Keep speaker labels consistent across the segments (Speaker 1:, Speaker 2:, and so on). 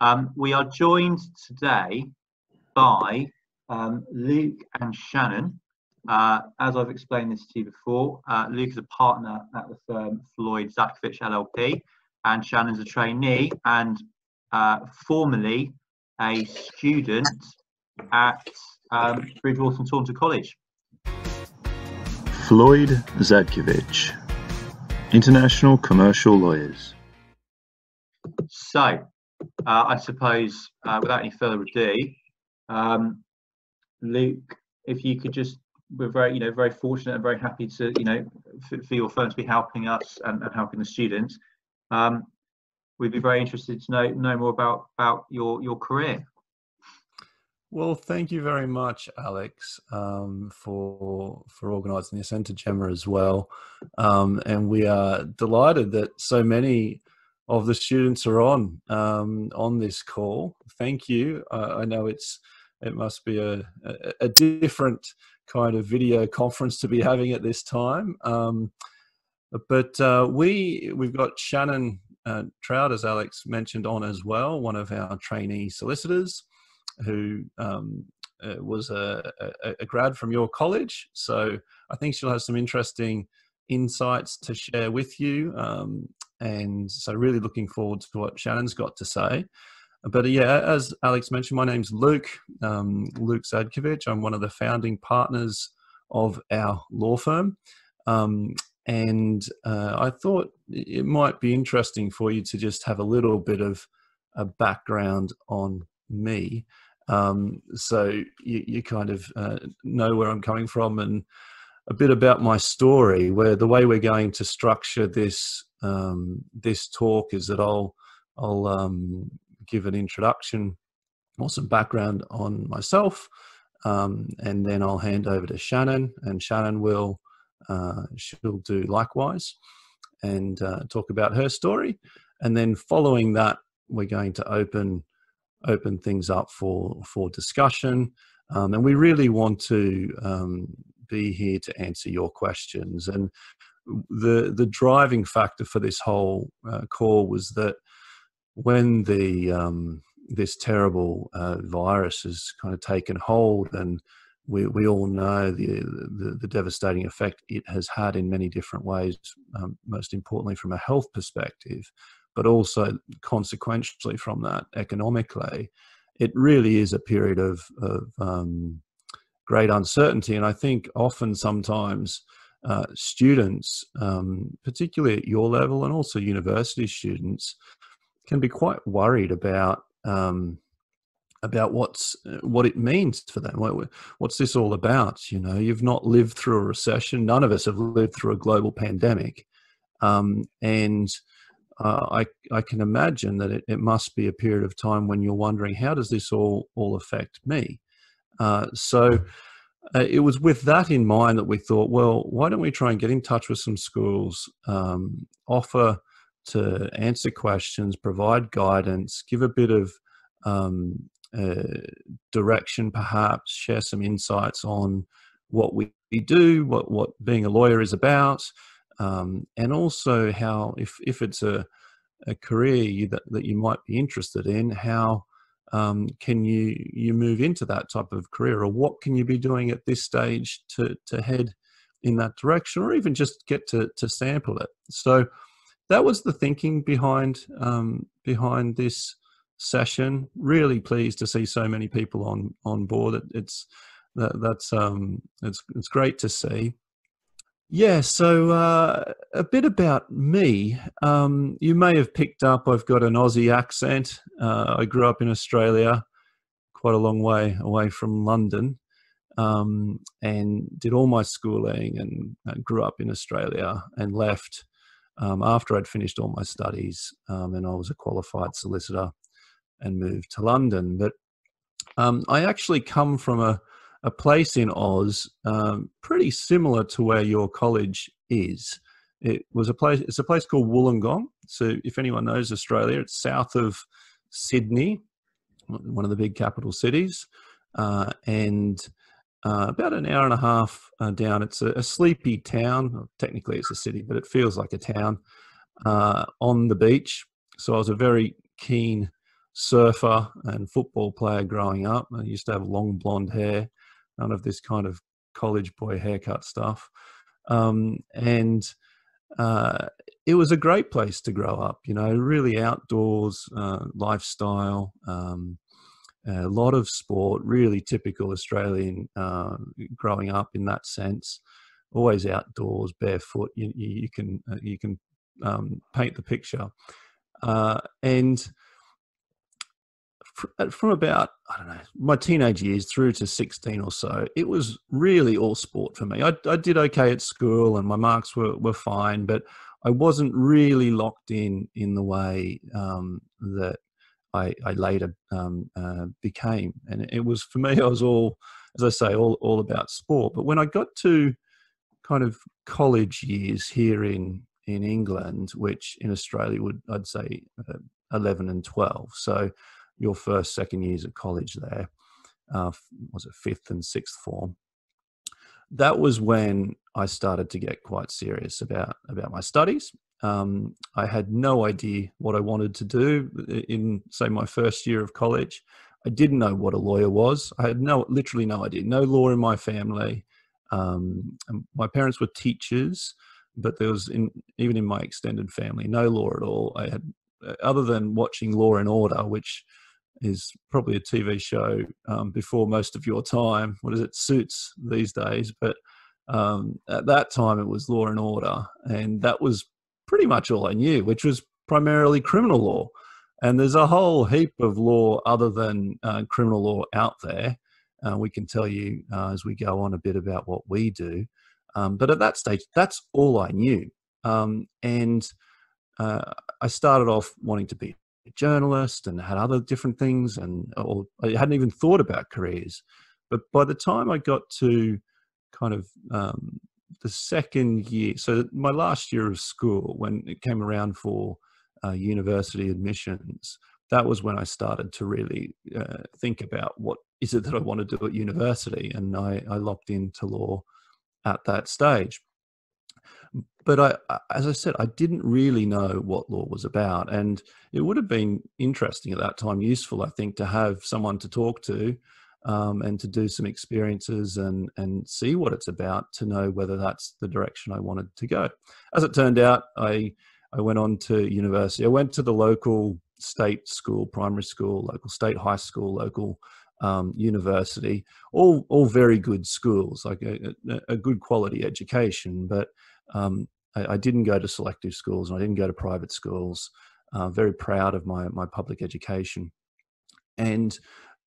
Speaker 1: Um, we are joined today by um, Luke and Shannen. Uh, as I've explained this to you before, uh, Luke is a partner at the firm Floyd Zadkovich LLP, and Shannen's a trainee and uh, formerly a student at um, Bridgwater and Taunton College.
Speaker 2: Floyd Zadkovich, International Commercial Lawyers.
Speaker 1: So, uh, I suppose, uh, without any further ado, um, Luke, if you could just, we're very, you know, very fortunate and very happy to, you know, for, for your firm to be helping us and, and helping the students. Um, we'd be very interested to know know more about about your your career.
Speaker 3: Well, thank you very much, Alex, um, for for organising this, and to Gemma as well. Um, and we are delighted that so many of the students are on um, on this call. Thank you. Uh, I know it's it must be a, a, a, different kind of video conference to be having at this time. Um, but uh, we we've got Shannen uh, Trout, as Alex mentioned, on as well, one of our trainee solicitors, who um, uh, was a, a, a grad from your college. So I think she'll have some interesting insights to share with you. Um, and so, really looking forward to what Shannen's got to say. But uh, yeah, as Alex mentioned, my name's Luke, um, Luke Zadkovich. I'm one of the founding partners of our law firm. Um, and uh, I thought it might be interesting for you to just have a little bit of a background on me. Um, so you, you, kind of uh, know where I'm coming from and a bit about my story, where the way we're going to structure this um, this talk is that I'll I'll um, give an introduction or some background on myself, um, and then I'll hand over to Shannen, and Shannen will uh, she'll do likewise and uh, talk about her story, and then following that, we're going to open open things up for for discussion, um, and we really want to um, be here to answer your questions and the the driving factor for this whole uh, call was that when the um, this terrible uh, virus has kind of taken hold, and we, we all know the, the, the devastating effect it has had in many different ways. Um, most importantly, from a health perspective, but also consequentially from that economically, it really is a period of of um, great uncertainty. And I think often sometimes uh, students, um, particularly at your level and also university students, can be quite worried about um, about what's uh, what it means for them. What, what's this all about? You know, you've not lived through a recession. None of us have lived through a global pandemic, um, and uh, I I can imagine that it, it, must be a period of time when you're wondering how does this all all affect me. Uh, so uh, it was with that in mind that we thought, well, why don't we try and get in touch with some schools, um, offer to answer questions, provide guidance, give a bit of um, uh, direction, perhaps share some insights on what we, do, what what being a lawyer is about, um, and also how if if it's a a career you, that, that you might be interested in, how um, can you you move into that type of career? Or what can you be doing at this stage to to head in that direction or even just get to to sample it? So that was the thinking behind um, behind this session. Really pleased to see so many people on on board. It, it's that, that's um it's it's great to see yeah, so uh, a bit about me. Um, you may have picked up I've got an Aussie accent. Uh, I grew up in Australia, quite a long way away from London, um, and did all my schooling and uh, grew up in Australia and left um, after I'd finished all my studies um, and I was a qualified solicitor and moved to London. But um, I actually come from a a place in Oz um, pretty similar to where your college is. It was a place. It's a place called Wollongong. So if anyone knows Australia, it's south of Sydney, one of the big capital cities, uh, and uh, about an hour and a half uh, down. It's a, a, sleepy town. Technically, it's a city, but it feels like a town uh, on the beach. So I was a very keen surfer and football player growing up. I used to have long blonde hair, none of this kind of college boy haircut stuff. Um, and uh, it was a great place to grow up, you know, really outdoors uh, lifestyle, um, a lot of sport, really typical Australian uh, growing up in that sense. Always outdoors, barefoot. You, you can uh, you can um, paint the picture, uh, and from about I don't know my teenage years through to sixteen or so, it was really all sport for me. I, I did okay at school, and my marks were were fine, but I wasn't really locked in in the way um, that I, I later um, uh, became. And it was for me, I was all, as I say, all, all about sport. But when I got to kind of college years here in, in England, which in Australia would, I'd say, uh, 11 and 12. So your first, second years of college there, uh, was it fifth and sixth form? That was when I started to get quite serious about about my studies um, I had no idea what I wanted to do in, say, my first year of college. I didn't know what a lawyer was. I had no, literally no idea. No law in my family. Um, my parents were teachers, but there was, in, even in my extended family, no law at all. I had, uh, other than watching Law and Order, which is probably a TV show um, before most of your time. What is it? Suits these days, but um, at that time it was Law and Order, and that was pretty much all I knew, which was primarily criminal law. And there's a whole heap of law other than uh, criminal law out there. Uh, we can tell you uh, as we go on a bit about what we do. Um, but at that stage, that's all I knew. Um, and uh, I started off wanting to be journalist and had other different things, and or I hadn't even thought about careers. But by the time I got to kind of um, the second year, so my last year of school, when it came around for uh, university admissions, that was when I started to really uh, think about what is it that I want to do at university, and I, I locked into law at that stage. But I, as I said, I didn't really know what law was about, and it would have been interesting at that time, useful, I think, to have someone to talk to um, and to do some experiences and and see what it's about to know whether that's the direction I wanted to go. As it turned out, I I went on to university. I went to the local state school, primary school, local state high school, local um, university. All all very good schools, like a, a good quality education. But um, I, I, didn't go to selective schools, and I didn't go to private schools. Uh, very proud of my my public education, and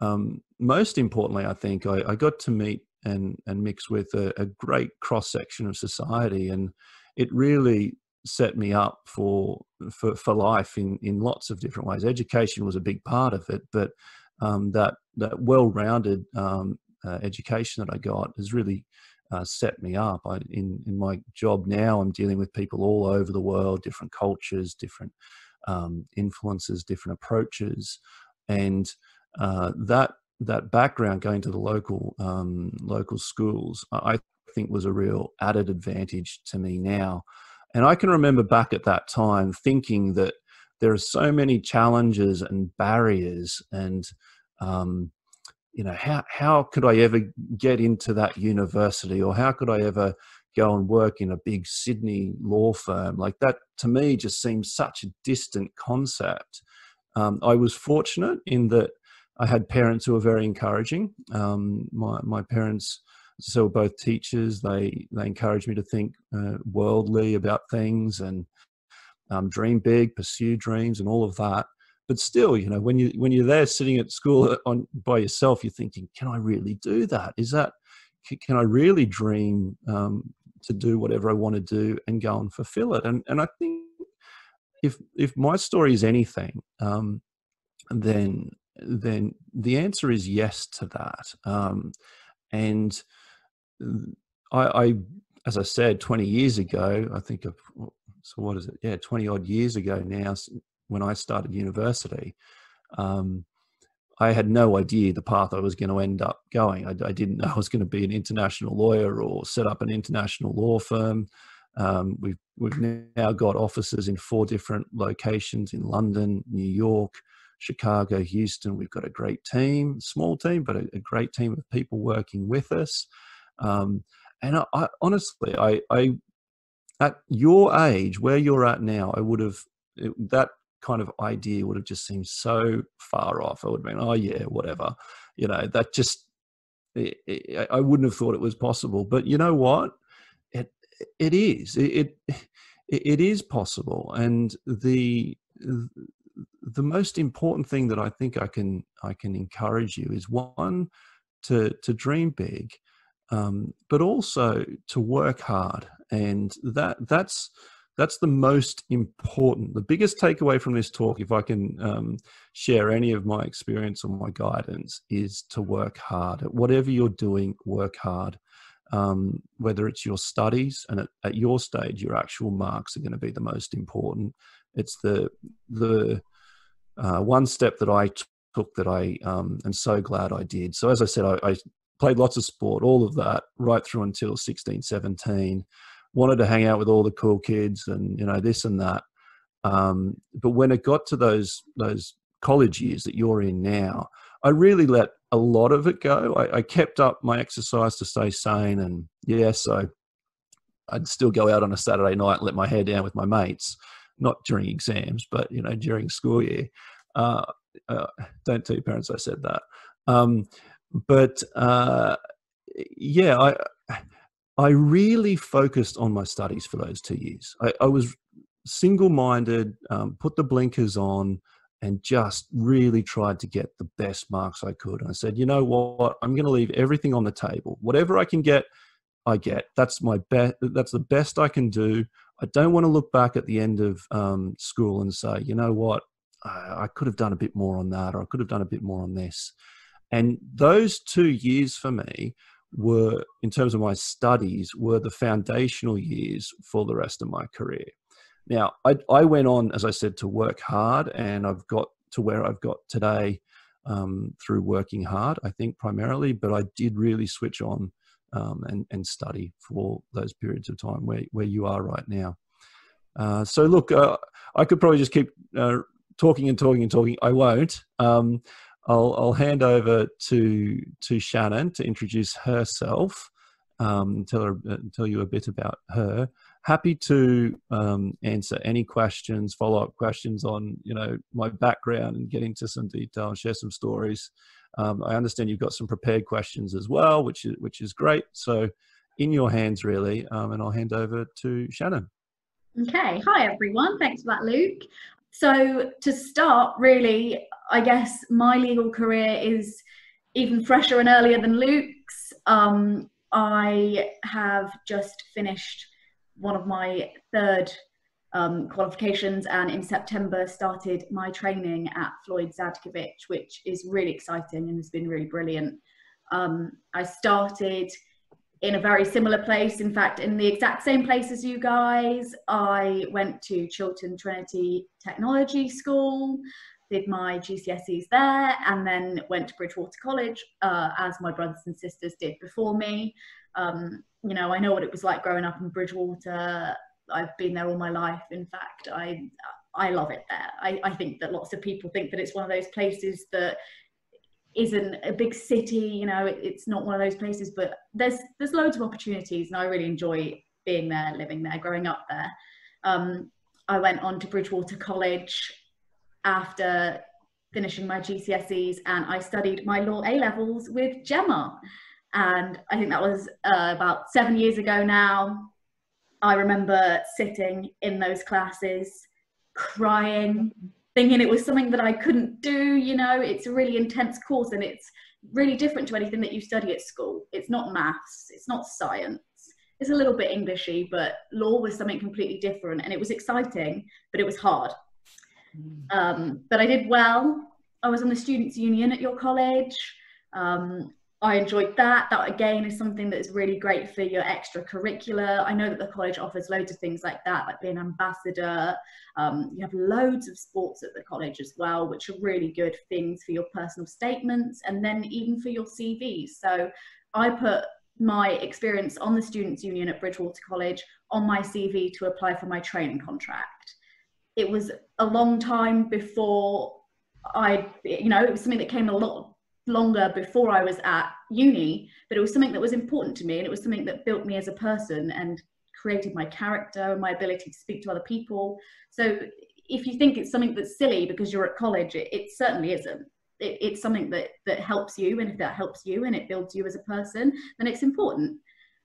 Speaker 3: um, most importantly, I think I, I, got to meet and, and mix with a, a great cross section of society, and it really set me up for for, for life in, in lots of different ways. Education was a big part of it, but um, that that well-rounded um, uh, education that I got has really uh, set me up. I, in in my job now, I'm dealing with people all over the world, different cultures, different um, influences, different approaches, and uh, that that background going to the local um, local schools, I think was a real added advantage to me now. And I can remember back at that time thinking that there are so many challenges and barriers, and um, you know how how could I ever get into that university, or how could I ever go and work in a big Sydney law firm? Like that to me just seems such a distant concept. Um, I was fortunate in that I had parents who were very encouraging. Um, my my parents, so were both teachers. They they encouraged me to think uh, worldly about things and um, dream big, pursue dreams, and all of that. But still, you know, when you when you're there sitting at school on by yourself, you're thinking, can I really do that? Is that can I really dream um, to do whatever I want to do and go and fulfill it? And and I think if if my story is anything, um, then then the answer is yes to that. Um, and I, I, as I said, 20 years ago, I think of, so what is it? Yeah, 20 odd years ago now, when I started university, um, I had no idea the path I was going to end up going. I, I, didn't know I was going to be an international lawyer or set up an international law firm. Um, we've we've now got offices in four different locations in London, New York, Chicago, Houston. We've got a great team, small team, but a, a great team of people working with us. Um, and I, I, honestly, I, I, at your age, where you're at now, I would have that kind of idea would have just seemed so far off. I would have been, oh yeah, whatever. You know, that just it, it, I wouldn't have thought it was possible. But you know what? It it is. It, it it is possible, and the the most important thing that I think I can I can encourage you is one to to dream big, um, but also to work hard, and that that's that's the most important the biggest takeaway from this talk if i can um, share any of my experience or my guidance is to work hard at whatever you're doing work hard. Um, whether it's your studies and at, at, your stage your actual marks are going to be the most important. It's the the uh, one step that i took that i um, am so glad i did. So as i said I, I played lots of sport all of that right through until 16 17 wanted to hang out with all the cool kids and you know this and that. Um, but when it got to those those college years that you're in now i really let a lot of it go. I, I kept up my exercise to stay sane and yeah so i'd still go out on a saturday night and let my hair down with my mates not during exams but you know during school year. Uh, uh, don't tell your parents i said that. Um, but uh, yeah i I really focused on my studies for those two years. I, I was single minded, um, put the blinkers on, and just really tried to get the best marks I could. And I said, you know what? I'm going to leave everything on the table. Whatever I can get, I get. That's my best. That's the best I can do. I don't want to look back at the end of um, school and say, you know what? I, I could have done a bit more on that, or I could have done a bit more on this. And those two years for me were, in terms of my studies, were the foundational years for the rest of my career. Now, I, I went on, as I said, to work hard, and I've got to where I've got today um, through working hard, I think primarily, but I did really switch on um, and, and study for those periods of time where, where you are right now. Uh, so, look, uh, I could probably just keep uh, talking and talking and talking. I won't. Um, I'll, I'll hand over to to Shannen to introduce herself, um, tell her uh, tell you a bit about her. Happy to um, answer any questions, follow up questions on you know my background and get into some detail and share some stories. Um, I understand you've got some prepared questions as well, which is which is great. So, in your hands really, um, and I'll hand over to Shannen.
Speaker 4: Okay, hi everyone. Thanks for that, Luke. So, to start, really, I guess my legal career is even fresher and earlier than Luke's. Um, I have just finished one of my third um, qualifications and in September started my training at Floyd Zadkovich, which is really exciting and has been really brilliant. Um, I started in a very similar place, in fact, in the exact same place as you guys. I went to Chilton Trinity Technology School did my GCSEs there, and then went to Bridgwater College, uh, as my brothers and sisters did before me. Um, you know, I know what it was like growing up in Bridgwater. I've been there all my life. In fact, I I love it there. I, I think that lots of people think that it's one of those places that isn't a big city. You know, it, it's not one of those places, but there's there's loads of opportunities, and I really enjoy being there, living there, growing up there. Um, I went on to Bridgwater College after finishing my GCSEs and I studied my law A levels with Gemma. And I think that was uh, about seven years ago now. I remember sitting in those classes, crying, thinking it was something that I couldn't do. You know, it's a really intense course and it's really different to anything that you study at school. It's not maths, it's not science. It's a little bit Englishy, but law was something completely different and it was exciting, but it was hard. Um, but I did well. I was in the students' union at your college. Um, I enjoyed that. That again is something that is really great for your extracurricular. I know that the college offers loads of things like that, like being ambassador. Um, you have loads of sports at the college as well, which are really good things for your personal statements and then even for your CVs. So I put my experience on the students' union at Bridgwater College on my CV to apply for my training contract it was a long time before I, you know, it was something that came a lot longer before I was at uni, but it was something that was important to me and it was something that built me as a person and created my character and my ability to speak to other people. So if you think it's something that's silly because you're at college, it, it certainly isn't. It, it's something that that helps you, and if that helps you and it builds you as a person, then it's important.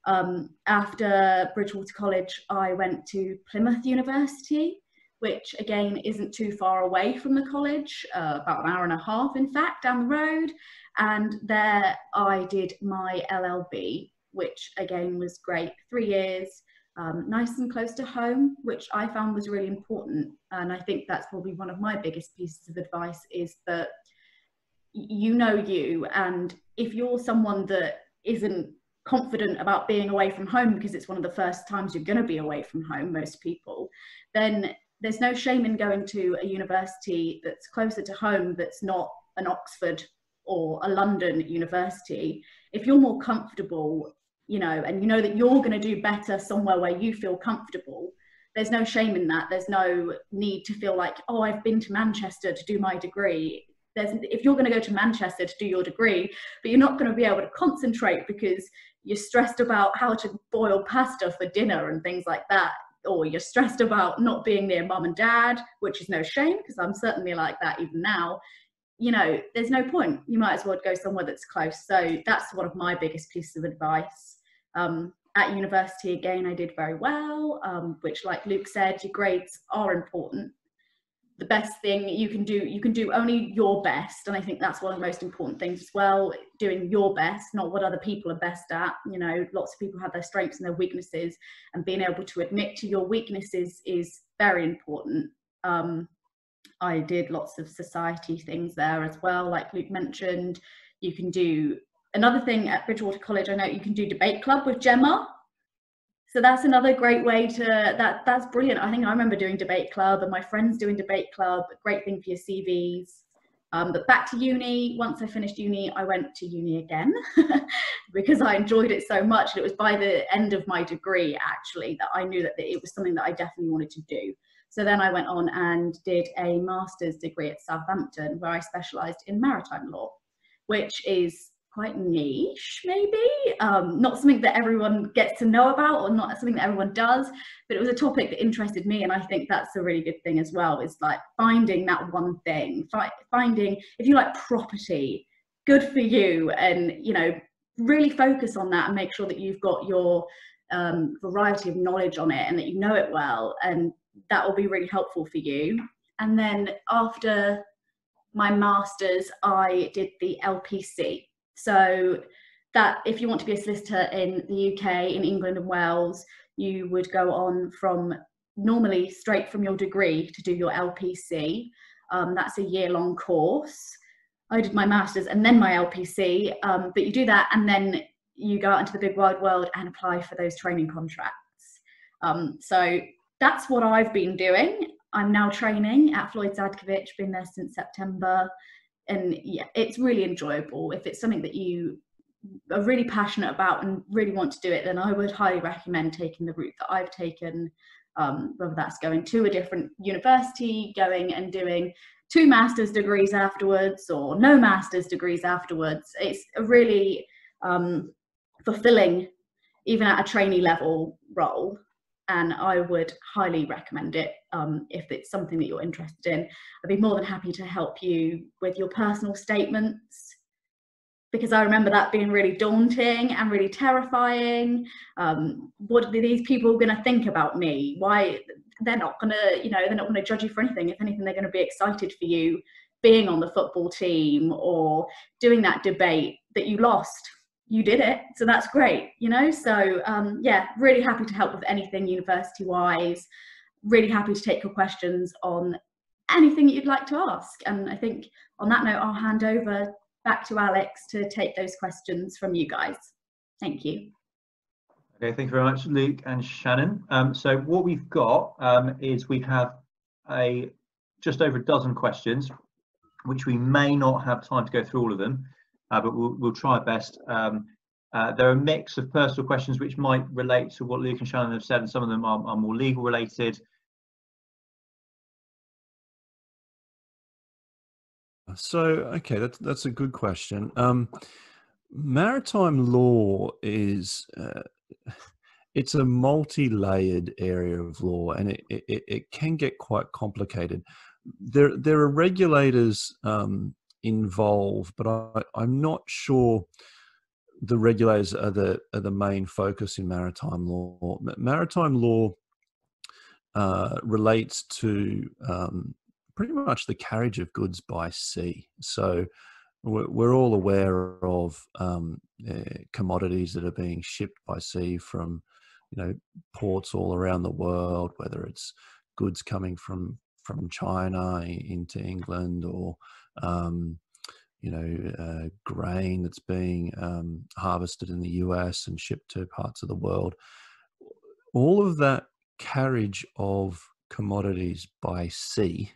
Speaker 4: Um, after Bridgwater College, I went to Plymouth University, which again isn't too far away from the college, uh, about an hour and a half, in fact, down the road. And there I did my LLB, which again was great. Three years, um, nice and close to home, which I found was really important. And I think that's probably one of my biggest pieces of advice is that you know you, and if you're someone that isn't confident about being away from home because it's one of the first times you're going to be away from home, most people, then there's no shame in going to a university that's closer to home that's not an Oxford or a London university. If you're more comfortable, you know, and you know that you're going to do better somewhere where you feel comfortable, there's no shame in that. There's no need to feel like, oh, I've been to Manchester to do my degree. There's, if you're going to go to Manchester to do your degree, but you're not going to be able to concentrate because you're stressed about how to boil pasta for dinner and things like that or you're stressed about not being near mum and dad which is no shame because i'm certainly like that even now you know there's no point. You might as well go somewhere that's close. So that's one of my biggest pieces of advice. Um, at university again i did very well um, which like luke said your grades are important the best thing you can do you can do only your best. And i think that's one of the most important things as well doing your best not what other people are best at. You know lots of people have their strengths and their weaknesses and being able to admit to your weaknesses is very important. Um, i did lots of society things there as well like luke mentioned. You can do another thing at bridgwater college i know you can do debate club with gemma so that's another great way to that that's brilliant. I think i remember doing debate club and my friends doing debate club great thing for your cvs um, but back to uni. Once i finished uni i went to uni again because i enjoyed it so much. And it was by the end of my degree actually that i knew that it was something that i definitely wanted to do. So then i went on and did a master's degree at southampton where i specialized in maritime law which is quite niche, maybe. Um, not something that everyone gets to know about or not something that everyone does, but it was a topic that interested me. And I think that's a really good thing as well, is like finding that one thing, fi- finding, if you like property, good for you. And, you know, really focus on that and make sure that you've got your um, variety of knowledge on it and that you know it well. And that will be really helpful for you. And then after my master's, I did the LPC, so that if you want to be a solicitor in the UK, in England and Wales, you would go on from normally straight from your degree to do your LPC. Um, that's a year long course. I did my master's and then my LPC, um, but you do that and then you go out into the big wide world and apply for those training contracts. Um, so that's what I've been doing. I'm now training at Floyd Zadkovich, been there since September and yeah, it's really enjoyable. If it's something that you are really passionate about and really want to do it, then I would highly recommend taking the route that I've taken. Um, whether that's going to a different university, going and doing two master's degrees afterwards, or no master's degrees afterwards. It's a really um, fulfilling, even at a trainee level role and I would highly recommend it um, if it's something that you're interested in. I'd be more than happy to help you with your personal statements because I remember that being really daunting and really terrifying. Um, what are these people going to think about me? Why they're not going to, you know, they're not going to judge you for anything. If anything, they're going to be excited for you being on the football team or doing that debate that you lost you did it so that's great you know? So um, yeah really happy to help with anything university wise really happy to take your questions on anything that you'd like to ask. And i think on that note i'll hand over back to alex to take those questions from you guys. Thank you.
Speaker 1: Okay thank you very much luke and shannen. Um, so what we've got um, is we have a just over a dozen questions which we may not have time to go through all of them uh, but we'll, we'll try our best. Um, uh, there are a mix of personal questions which might relate to what Luke and Shannen have said, and some of them are, are more legal related.
Speaker 3: so okay, that's that's a good question. Um, maritime law is uh, it's a multi-layered area of law, and it, it, it can get quite complicated. There there are regulators um, involved, but I, I'm not sure the regulators are the are the main focus in maritime law. Maritime law uh, relates to um, pretty much the carriage of goods by sea. So we're, we're all aware of um, uh, commodities that are being shipped by sea from you know ports all around the world, whether it's goods coming from from China into England or um, you know, uh, grain that's being um, harvested in the US and shipped to parts of the world. All of that carriage of commodities by sea,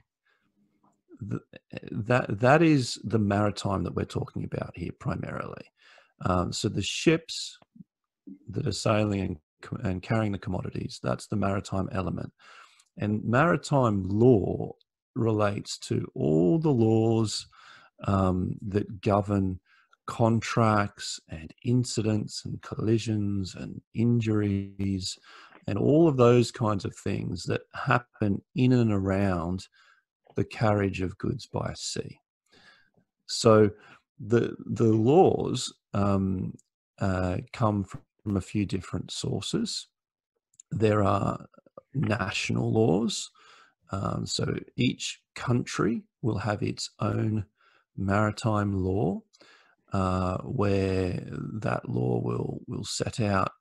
Speaker 3: that that is the maritime that we're talking about here primarily. Um, so the ships that are sailing and, and carrying the commodities, that's the maritime element. And maritime law relates to all the laws um, that govern contracts and incidents and collisions and injuries and all of those kinds of things that happen in and around the carriage of goods by sea. So the the laws um, uh, come from a few different sources. There are national laws, um, so each country will have its own maritime law, uh, where that law will will set out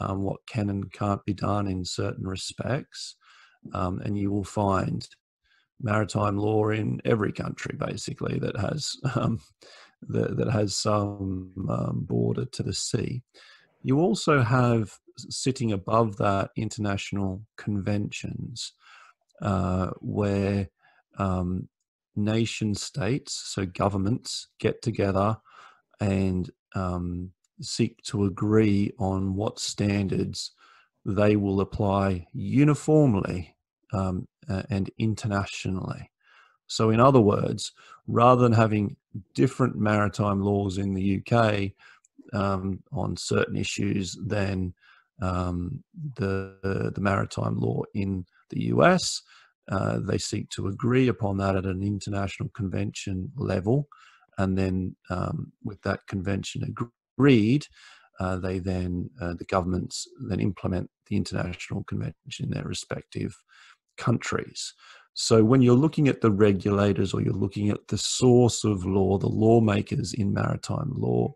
Speaker 3: um, what can and can't be done in certain respects, um, and you will find maritime law in every country basically that has um, that, that has some um, border to the sea. You also have sitting above that international conventions uh, where um, nation states, so governments, get together and um, seek to agree on what standards they will apply uniformly um, and internationally. So, in other words, rather than having different maritime laws in the UK um, on certain issues than um, the, the maritime law in the US, uh, they seek to agree upon that at an international convention level. And then, um, with that convention agreed, uh, they then, uh, the governments then implement the international convention in their respective countries. So, when you're looking at the regulators or you're looking at the source of law, the lawmakers in maritime law,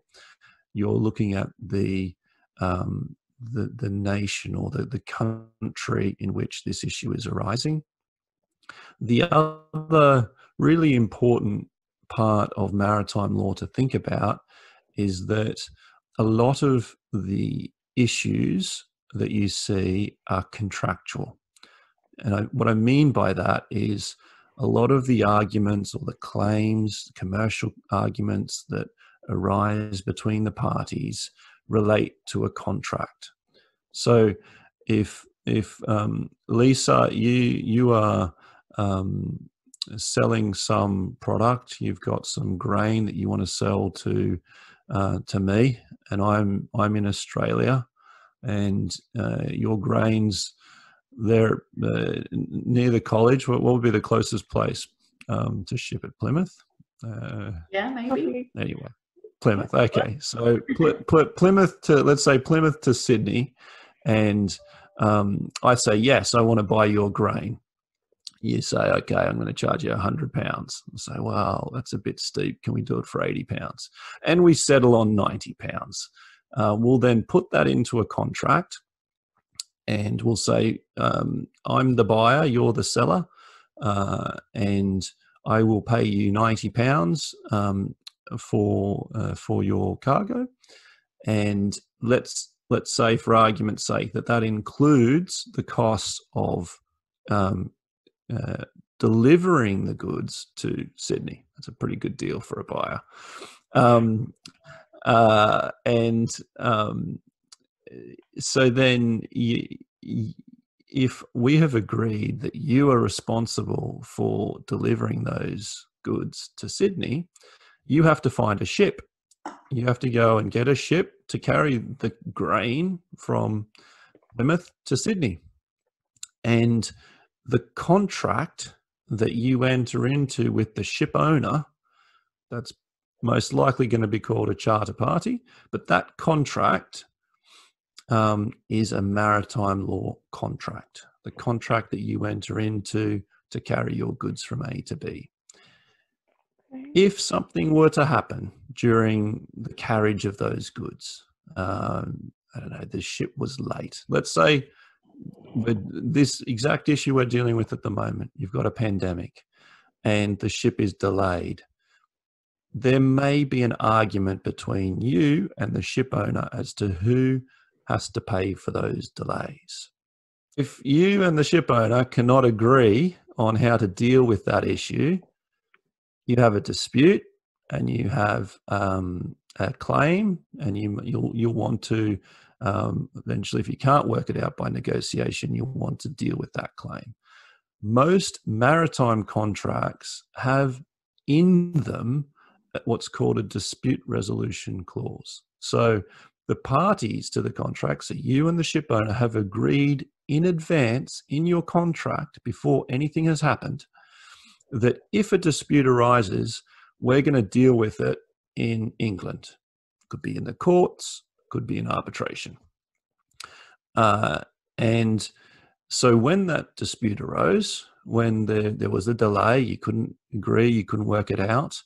Speaker 3: you're looking at the um, the, the nation or the, the country in which this issue is arising. The other really important part of maritime law to think about is that a lot of the issues that you see are contractual. And I, what I mean by that is a lot of the arguments or the claims, commercial arguments that arise between the parties relate to a contract. So if if um, Lisa, you you are um, selling some product. You've got some grain that you want to sell to uh, to me, and I'm I'm in Australia, and uh, your grains they're uh, near the college. What, what, would be the closest place um, to ship at Plymouth.
Speaker 4: Uh, yeah, maybe.
Speaker 3: Anyway, Plymouth. Okay, so Pl- Pl- Plymouth to let's say Plymouth to Sydney, and um, I say yes, I want to buy your grain you say, okay, I'm going to charge you a hundred pounds. I say, well, that's a bit steep. Can we do it for 80 pounds? And we settle on 90 pounds. Uh, we'll then put that into a contract and we'll say, um, I'm the buyer, you're the seller, uh, and I will pay you 90 pounds um, for, uh, for your cargo. And let's, let's say for argument's sake that that includes the costs of um, uh, delivering the goods to Sydney. That's a pretty good deal for a buyer. Um, uh, and um, so then, if we have agreed that you are responsible for delivering those goods to Sydney, you have to find a ship. You have to go and get a ship to carry the grain from Plymouth to Sydney. And the contract that you enter into with the ship owner, that's most likely going to be called a charter party, but that contract um, is a maritime law contract, the contract that you enter into to carry your goods from A to B. If something were to happen during the carriage of those goods, um, I don't know, the ship was late. Let's say this exact issue we're dealing with at the moment, you've got a pandemic and the ship is delayed. There may be an argument between you and the ship owner as to who has to pay for those delays. If you and the ship owner cannot agree on how to deal with that issue, you have a dispute and you have um, a claim, and you, you'll you'll want to um, eventually, if you can't work it out by negotiation, you'll want to deal with that claim. Most maritime contracts have in them what's called a dispute resolution clause. So the parties to the contract, so you and the ship owner, have agreed in advance in your contract before anything has happened that if a dispute arises, we're going to deal with it in England. Could be in the courts, could be in arbitration. Uh, and so when that dispute arose, when there, there was a delay, you couldn't agree, you couldn't work it out,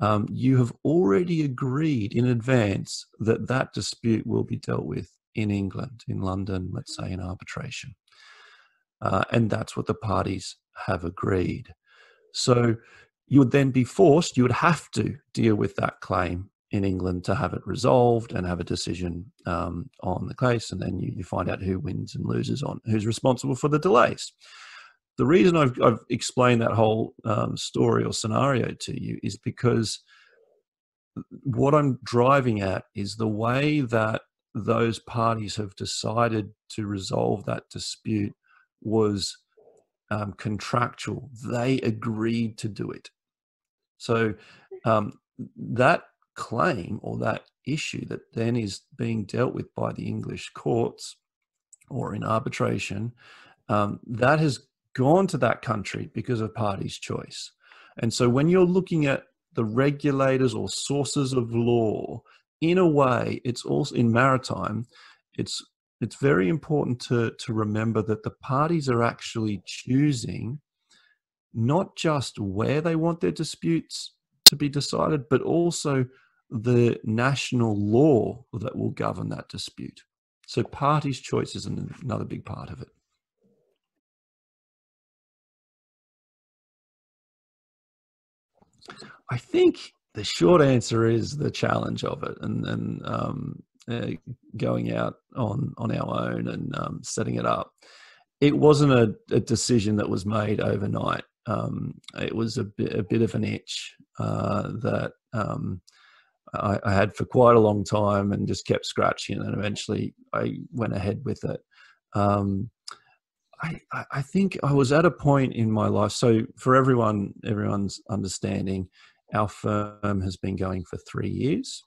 Speaker 3: um, you have already agreed in advance that that dispute will be dealt with in England, in London, let's say in arbitration. Uh, and that's what the parties have agreed. So you would then be forced, you would have to deal with that claim in England to have it resolved and have a decision um, on the case. And then you, you, find out who wins and loses on who's responsible for the delays. The reason I've, I've explained that whole um, story or scenario to you is because what I'm driving at is the way that those parties have decided to resolve that dispute was um, contractual. They agreed to do it. So um, that claim or that issue that then is being dealt with by the English courts or in arbitration, um, that has gone to that country because of party's choice. And so when you're looking at the regulators or sources of law, in a way, it's also in maritime, it's it's very important to, to remember that the parties are actually choosing not just where they want their disputes to be decided, but also the national law that will govern that dispute. So, parties' choice is another big part of it. I think the short answer is the challenge of it, and and um, uh, going out on on our own and um, setting it up. It wasn't a, a, decision that was made overnight. Um, it was a bit, a bit of an itch uh, that um, I, I, had for quite a long time and just kept scratching, and eventually I went ahead with it. Um, I, I think I was at a point in my life. So for everyone, everyone's understanding, our firm has been going for three years.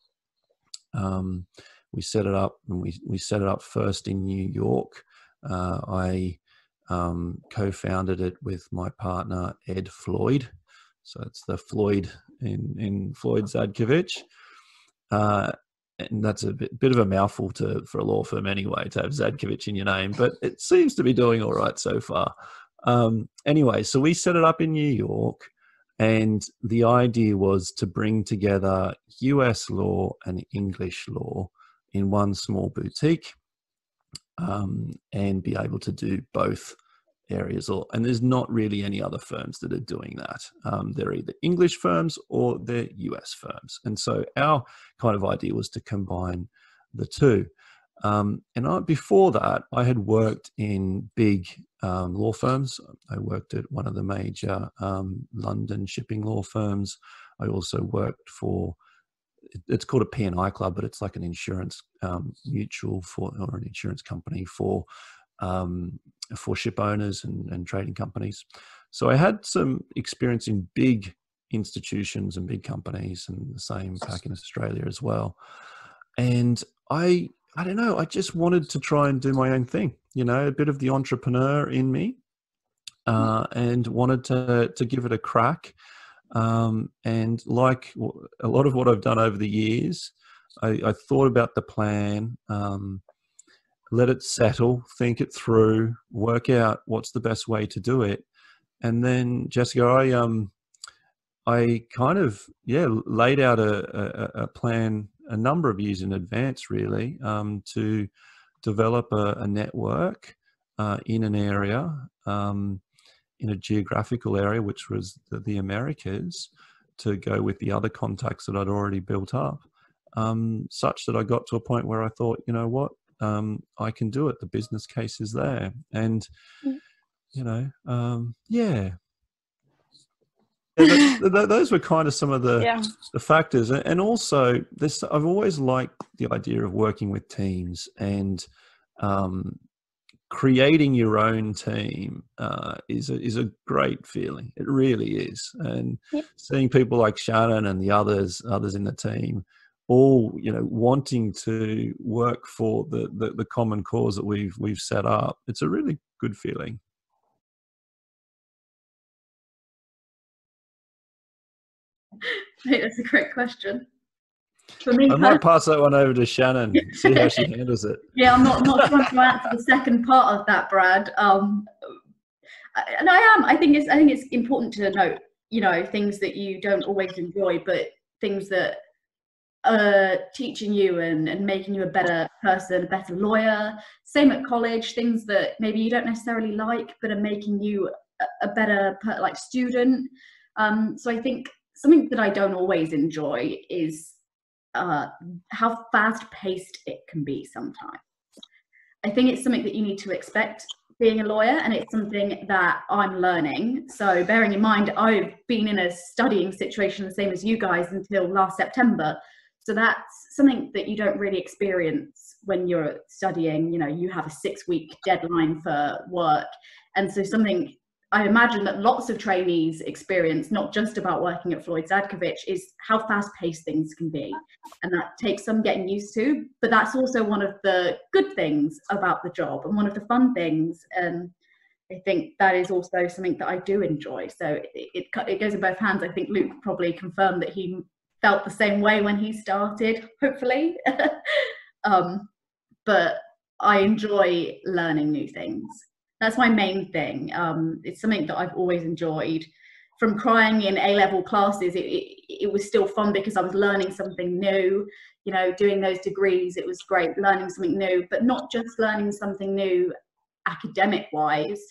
Speaker 3: Um, we set it up, and we we set it up first in New York. Uh, I um, co-founded it with my partner Ed Floyd. So it's the Floyd in in Floyd Zadkovich. Uh, and that's a bit, bit of a mouthful to for a law firm anyway to have Zadkovich in your name, but it seems to be doing all right so far. Um, anyway, so we set it up in New York, and the idea was to bring together US law and English law in one small boutique um, and be able to do both areas or and there's not really any other firms that are doing that. Um, they're either english firms or they're us firms. And so our kind of idea was to combine the two. Um, and I, before that i had worked in big um, law firms. I worked at one of the major um, london shipping law firms. I also worked for it's called a P&I club, but it's like an insurance um, mutual for or an insurance company for um, for ship owners and, and trading companies. So I had some experience in big institutions and big companies, and the same back in Australia as well. And I, I don't know, I just wanted to try and do my own thing. You know, a bit of the entrepreneur in me, uh, and wanted to to give it a crack. Um, and like a lot of what I've done over the years, I, I thought about the plan, um, let it settle, think it through, work out what's the best way to do it, and then Jessica, I um, I kind of yeah laid out a, a, a plan a number of years in advance, really, um, to develop a, a network uh, in an area, um, in a geographical area, which was the, the, Americas, to go with the other contacts that I'd already built up, um, such that I got to a point where I thought, you know what, um, I can do it. The business case is there, and mm. you know, um, yeah, those were kind of some of the yeah. the factors, and also this. I've always liked the idea of working with teams and um, creating your own team uh, is a, is a great feeling. It really is, and yeah. seeing people like Shannen and the others others in the team all you know wanting to work for the, the, the common cause that we've we've set up. It's a really good feeling.
Speaker 4: That's a great question. For me,
Speaker 3: I might pass that one over to Shannen. See how she handles it.
Speaker 4: Yeah, I'm not not trying to answer the second part of that, Brad. Um, and I am. I think it's. I think it's important to note. You know, things that you don't always enjoy, but things that are teaching you and, and making you a better person, a better lawyer. Same at college. Things that maybe you don't necessarily like, but are making you a, a better like student. Um, so I think something that I don't always enjoy is uh, how fast paced it can be sometimes. I think it's something that you need to expect being a lawyer, and it's something that I'm learning. So, bearing in mind, I've been in a studying situation the same as you guys until last September. So, that's something that you don't really experience when you're studying. You know, you have a six week deadline for work. And so, something I imagine that lots of trainees experience, not just about working at Floyd Zadkovich, is how fast paced things can be. And that takes some getting used to. But that's also one of the good things about the job and one of the fun things. And I think that is also something that I do enjoy. So it, it, it goes in both hands. I think Luke probably confirmed that he felt the same way when he started, hopefully. um, but I enjoy learning new things that's my main thing. Um, it's something that I've always enjoyed. From crying in A level classes, it, it, it, was still fun because I was learning something new. You know, doing those degrees, it was great learning something new, but not just learning something new academic wise,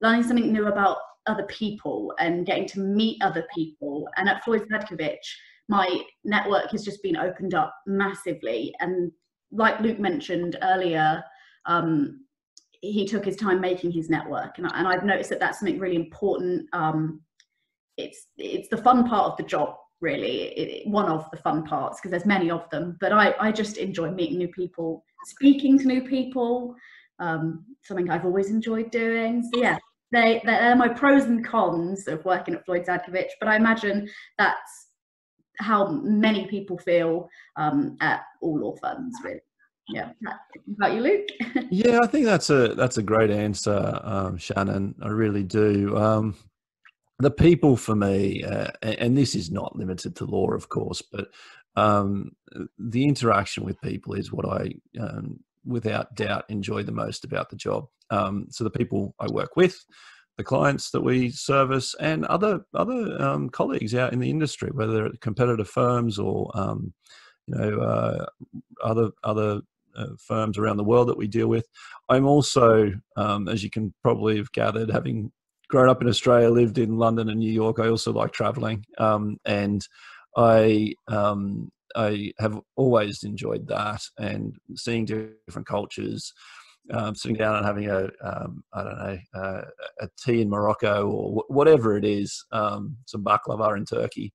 Speaker 4: learning something new about other people and getting to meet other people. And at Floyd Zadkovich, my network has just been opened up massively. And like Luke mentioned earlier, um, he took his time making his network, and, and I've noticed that that's something really important. Um, it's it's the fun part of the job, really, it, one of the fun parts because there's many of them. But I I just enjoy meeting new people, speaking to new people. Um, something I've always enjoyed doing. So yeah, they they're my pros and cons of working at Floyd Zadkovich. But I imagine that's how many people feel um, at all law firms, really yeah. About you luke?
Speaker 3: Yeah i think that's a that's a great answer um, shannen. I really do. Um, the people for me uh, and this is not limited to law of course but um, the interaction with people is what i um, without doubt enjoy the most about the job. Um, so the people i work with the clients that we service and other other um, colleagues out in the industry whether at competitive firms or you know uh, other other uh, firms around the world that we deal with. I'm also, um, as you can probably have gathered, having grown up in Australia, lived in London and New York, I also like traveling. Um, and I, um, I have always enjoyed that and seeing different cultures. Um, sitting down and having a um, I don't know uh, a tea in Morocco or whatever it is, um, some baklava in Turkey,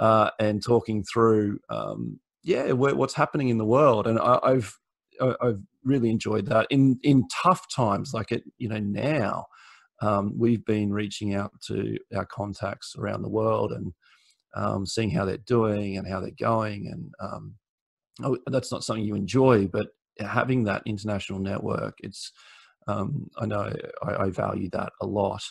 Speaker 3: uh, and talking through um, yeah what's happening in the world. And I, have I've really enjoyed that. In in tough times, like it, you know, now um, we've been reaching out to our contacts around the world and um, seeing how they're doing and how they're going. And um, oh, that's not something you enjoy, but having that international network, it's um, I know I, I, value that a lot.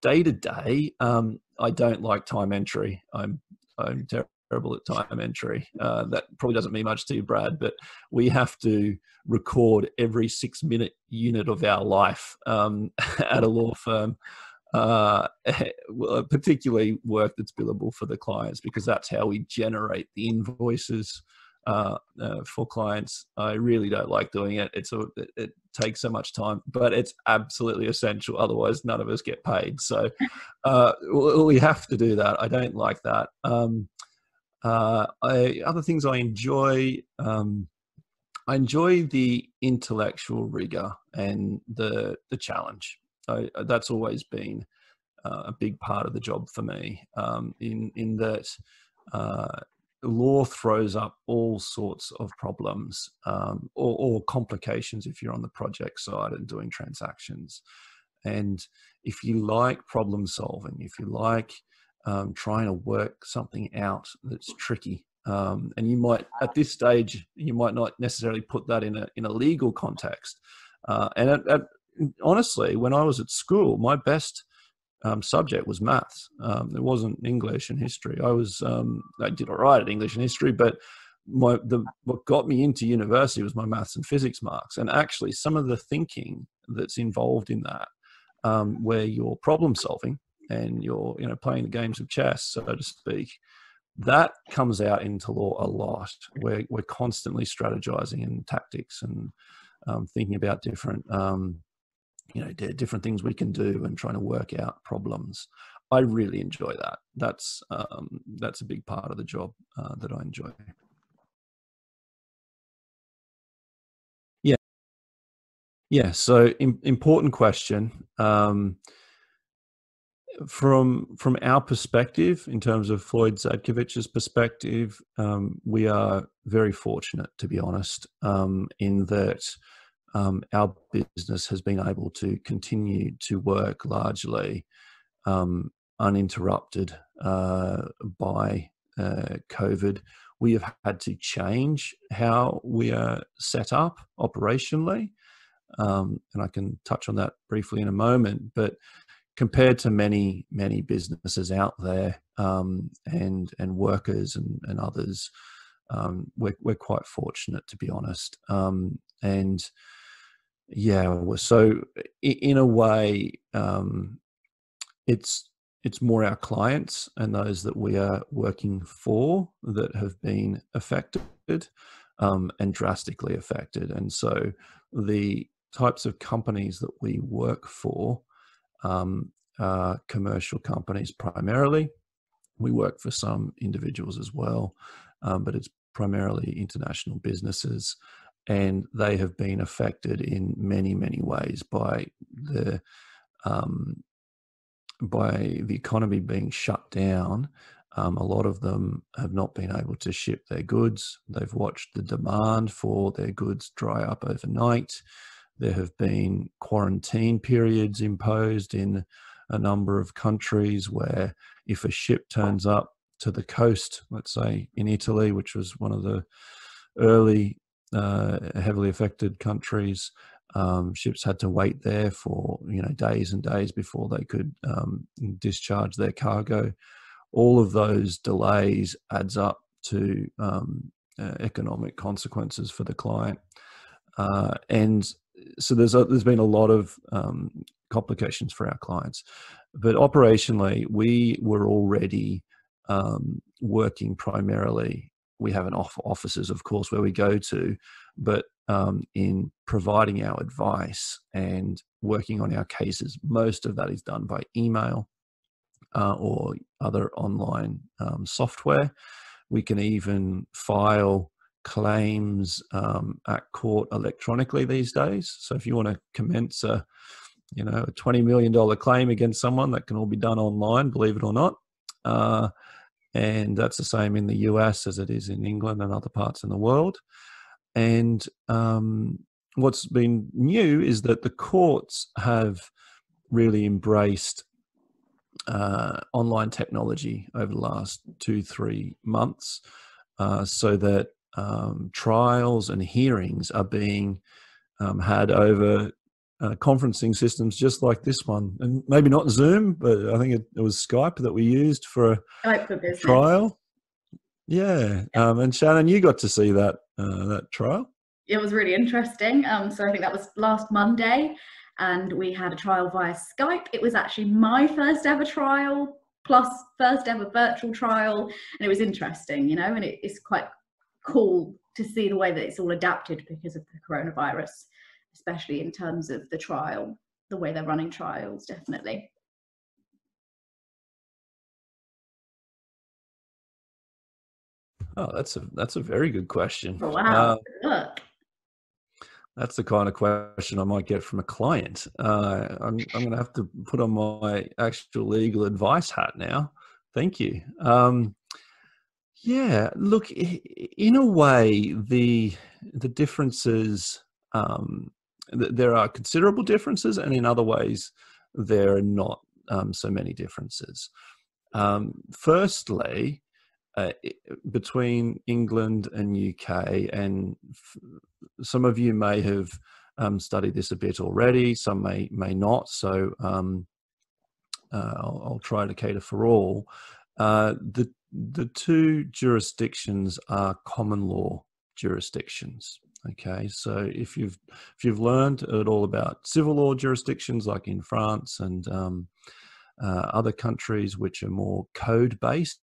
Speaker 3: Day to day, um, I don't like time entry. I'm I'm terrible at time entry. Uh, that probably doesn't mean much to you, Brad, but we have to record every six minute unit of our life um, at a law firm. Uh, particularly work that's billable for the clients because that's how we generate the invoices uh, uh, for clients. I really don't like doing it. It's a, it, it, takes so much time, but it's absolutely essential. Otherwise, none of us get paid. So uh, we have to do that. I don't like that. Um, uh, I, other things I enjoy. Um, I enjoy the intellectual rigor and the the challenge. I, that's always been uh, a big part of the job for me. Um, in in that uh, law throws up all sorts of problems um, or, or, complications if you're on the project side and doing transactions. And if you like problem solving, if you like um, trying to work something out that's tricky, um, and you might at this stage you might not necessarily put that in a in a legal context. Uh, and at, at, honestly, when I was at school, my best um, subject was maths. Um, it wasn't English and history. I was um, I did all right at English and history, but my the what got me into university was my maths and physics marks, and actually some of the thinking that's involved in that, um, where you're problem solving and you're you know playing the games of chess, so to speak. That comes out into law a lot. We're we're constantly strategizing and tactics and um, thinking about different um, you know different things we can do and trying to work out problems i really enjoy that that's um, that's a big part of the job uh, that i enjoy yeah yeah so important question um, from from our perspective in terms of floyd zadkovich's perspective um, we are very fortunate to be honest um, in that um, our business has been able to continue to work largely um, uninterrupted uh, by uh, COVID. We have had to change how we are set up operationally, um, and I can touch on that briefly in a moment. But compared to many many businesses out there um, and and workers and, and others, um, we're we're quite fortunate to be honest. Um, and yeah so in a way um, it's it's more our clients and those that we are working for that have been affected um, and drastically affected and so the types of companies that we work for um, are commercial companies primarily we work for some individuals as well um, but it's primarily international businesses and they have been affected in many many ways by the um, by the economy being shut down. Um, a lot of them have not been able to ship their goods. They've watched the demand for their goods dry up overnight. There have been quarantine periods imposed in a number of countries where if a ship turns up to the coast, let's say in Italy, which was one of the early uh, heavily affected countries. Um, ships had to wait there for you know days and days before they could um, discharge their cargo. All of those delays adds up to um, uh, economic consequences for the client, uh, and so there's a, there's been a lot of um, complications for our clients. But operationally, we were already um, working primarily we have an off offices, of course, where we go to, but um, in providing our advice and working on our cases, most of that is done by email uh, or other online um, software. We can even file claims um, at court electronically these days. So if you want to commence a, you know, a twenty million dollar claim against someone, that can all be done online. Believe it or not. Uh, and that's the same in the US as it is in England and other parts in the world. And um, what's been new is that the courts have really embraced uh, online technology over the last two, three months uh, so that um, trials and hearings are being um, had over uh, conferencing systems just like this one. And maybe not Zoom, but I think it, it was Skype that we used for a trial. Yeah. Um, and Shannen, you got to see that uh, that trial.
Speaker 4: It was really interesting. Um, so I think that was last Monday and we had a trial via Skype. It was actually my first ever trial plus first ever virtual trial, and it was interesting, you know, and it, it's quite cool to see the way that it's all adapted because of the coronavirus, especially in terms of the trial, the way they're running trials, definitely.
Speaker 3: Oh, that's a that's a very good question.
Speaker 4: Oh, wow. Uh,
Speaker 3: that's the kind of question I might get from a client. Uh, I'm, I'm going to have to put on my actual legal advice hat now. Thank you. Um, yeah, look, in a way, the the differences um, there are considerable differences, and in other ways, there are not um, so many differences. Um, firstly, uh, between England and UK, and f- some of you may have um, studied this a bit already. Some may may not. So um, uh, I'll, I'll, try to cater for all. Uh, the the two jurisdictions are common law jurisdictions. Okay, so if you've if you've learned at all about civil law jurisdictions like in France and um, uh, other countries which are more code based,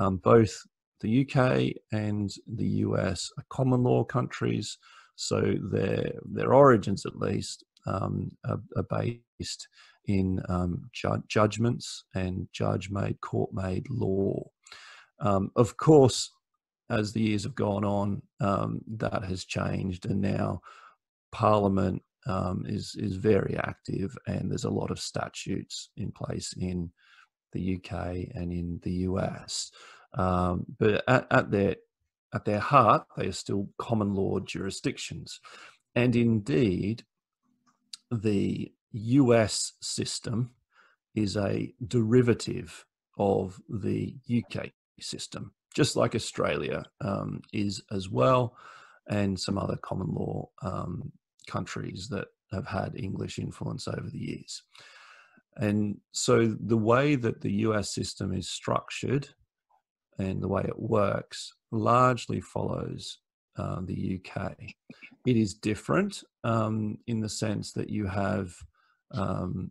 Speaker 3: um, both the UK and the US are common law countries, so their their origins, at least, um, are, are, based in um, ju- judgments and judge-made, court-made law. Um, of course, as the years have gone on, um, that has changed, and now Parliament um, is is very active, and there's a lot of statutes in place in the UK and in the US. Um, but at, at, their at their heart, they are still common law jurisdictions, and indeed, the US system is a derivative of the UK system, just like Australia um, is as well, and some other common law um, countries that have had English influence over the years. And so the way that the US system is structured and the way it works largely follows uh, the UK. It is different um, in the sense that you have um,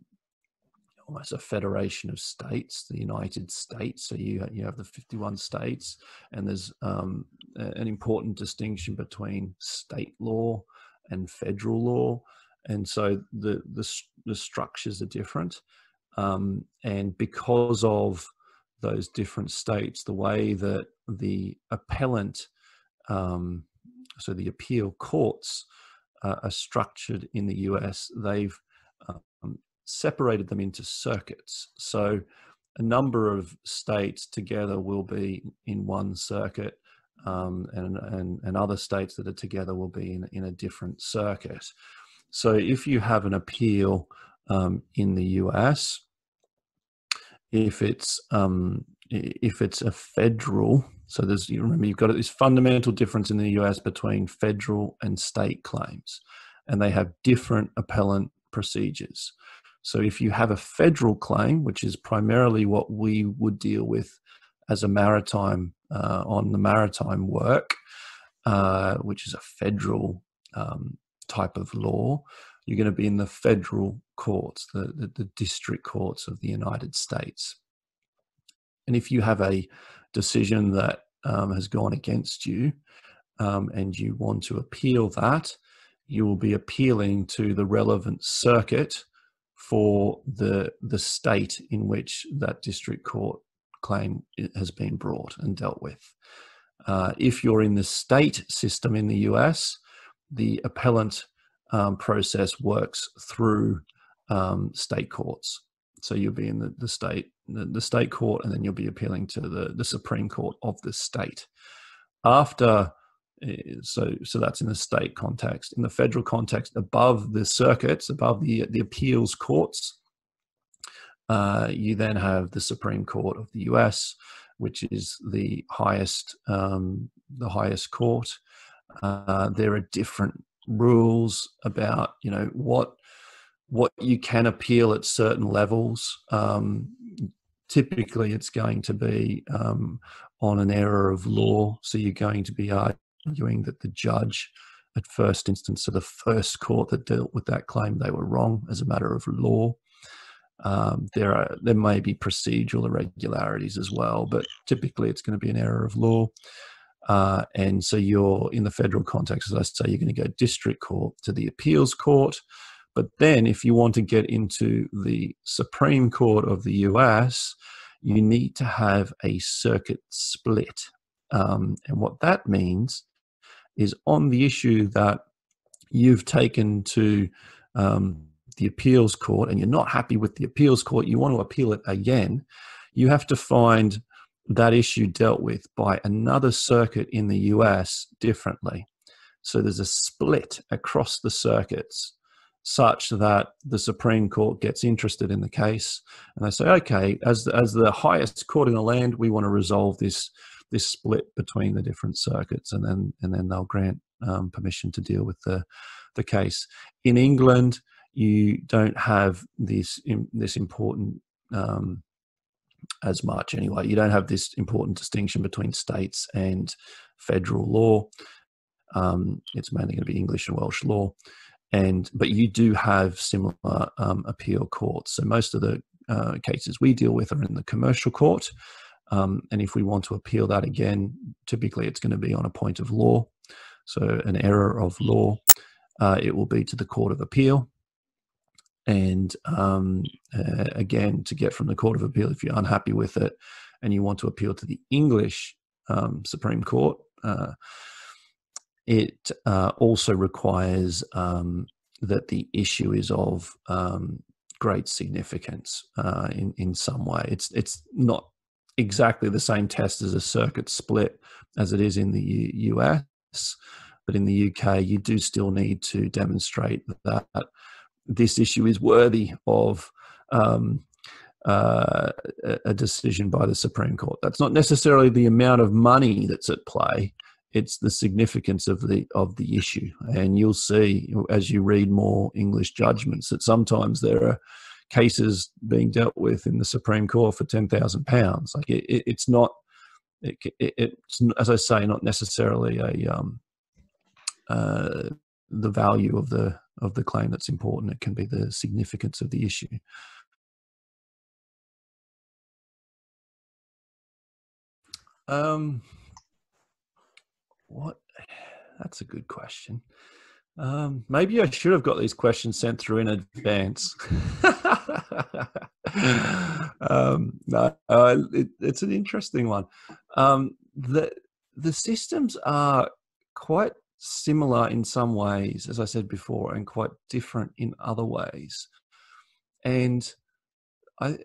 Speaker 3: almost a federation of states, the United States. So you you have the 51 states, and there's um, an important distinction between state law and federal law and so the the, the structures are different um, and because of those different states the way that the appellant um, so the appeal courts uh, are structured in the us they've um, separated them into circuits so a number of states together will be in one circuit um, and, and, and other states that are together will be in, in a different circuit. So if you have an appeal um, in the US, if it's um, if it's a federal, so there's you remember you've got this fundamental difference in the US between federal and state claims, and they have different appellant procedures. So if you have a federal claim, which is primarily what we would deal with as a maritime uh, on the maritime work, uh, which is a federal um, type of law, you're going to be in the federal courts, the, the, the district courts of the United States. And if you have a decision that um, has gone against you um, and you want to appeal that, you will be appealing to the relevant circuit for the the state in which that district court claim has been brought and dealt with. Uh, if you're in the state system in the US, the appellant um, process works through um, state courts. So you'll be in the, the state the, the, state court, and then you'll be appealing to the, the Supreme Court of the state. After so so that's in the state context. In the federal context, above the circuits, above the the appeals courts, Uh, you then have the Supreme Court of the U.S., which is the highest um, the highest court. Uh, there are different rules about you know what what you can appeal at certain levels. Um, typically, it's going to be um, on an error of law, so you're going to be arguing that the judge at first instance of the first court that dealt with that claim they were wrong as a matter of law. Um, there are there may be procedural irregularities as well, but typically it's going to be an error of law. Uh, and so you're in the federal context, as I say, you're going to go district court to the appeals court. But then, if you want to get into the Supreme Court of the US, you need to have a circuit split. Um, and what that means is on the issue that you've taken to um, the appeals court and you're not happy with the appeals court, you want to appeal it again, you have to find that issue dealt with by another circuit in the US differently. So there's a split across the circuits such that the Supreme Court gets interested in the case and they say, okay, as the, as the highest court in the land, we want to resolve this this split between the different circuits, and then and then they'll grant um, permission to deal with the the case. In England, you don't have this this important um, as much anyway. You don't have this important distinction between states and federal law. Um, it's mainly going to be English and Welsh law, and but you do have similar um, appeal courts. So most of the uh, cases we deal with are in the commercial court, um, and if we want to appeal that again, typically it's going to be on a point of law. So an error of law, uh, it will be to the Court of Appeal. And um, uh, again, to get from the Court of Appeal, if you're unhappy with it and you want to appeal to the English um, Supreme Court, uh, it uh, also requires um, that the issue is of um, great significance uh, in in some way. It's it's not exactly the same test as a circuit split as it is in the U- US. But in the UK, you do still need to demonstrate that this issue is worthy of um, uh, a decision by the Supreme Court. That's not necessarily the amount of money that's at play; it's the significance of the of the issue. And you'll see as you read more English judgments that sometimes there are cases being dealt with in the Supreme Court for ten thousand pounds. Like it, it, it's not, it, it's as I say, not necessarily a um, uh, the value of the of the claim that's important. It can be the significance of the issue. Um, what? That's a good question. Um, maybe I should have got these questions sent through in advance. um, no, uh, it, it's an interesting one. Um, the the systems are quite similar in some ways, as I said before, and quite different in other ways. And I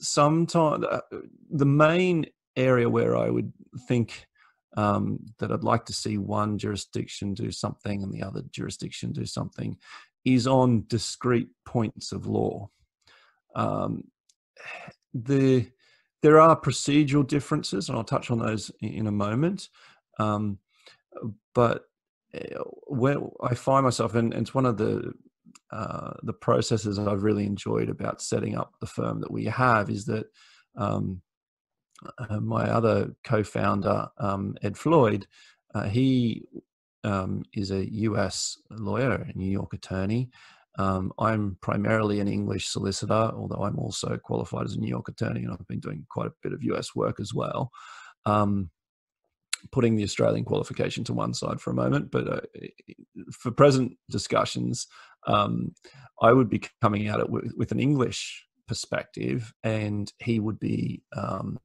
Speaker 3: sometimes uh, the main area where I would think um, that I'd like to see one jurisdiction do something and the other jurisdiction do something is on discrete points of law. Um, the there are procedural differences, and I'll touch on those in a moment. Um, but eh, where I find myself, and, it's one of the uh, the processes I've really enjoyed about setting up the firm that we have, is that um, uh, my other co-founder, um, Ed Floyd, uh, he um, is a U.S. lawyer, a New York attorney. Um, I'm primarily an English solicitor, although I'm also qualified as a New York attorney, and I've been doing quite a bit of US work as well. Um, putting the Australian qualification to one side for a moment, but uh, for present discussions, um, I would be coming at it with, with an English perspective, and he would be um,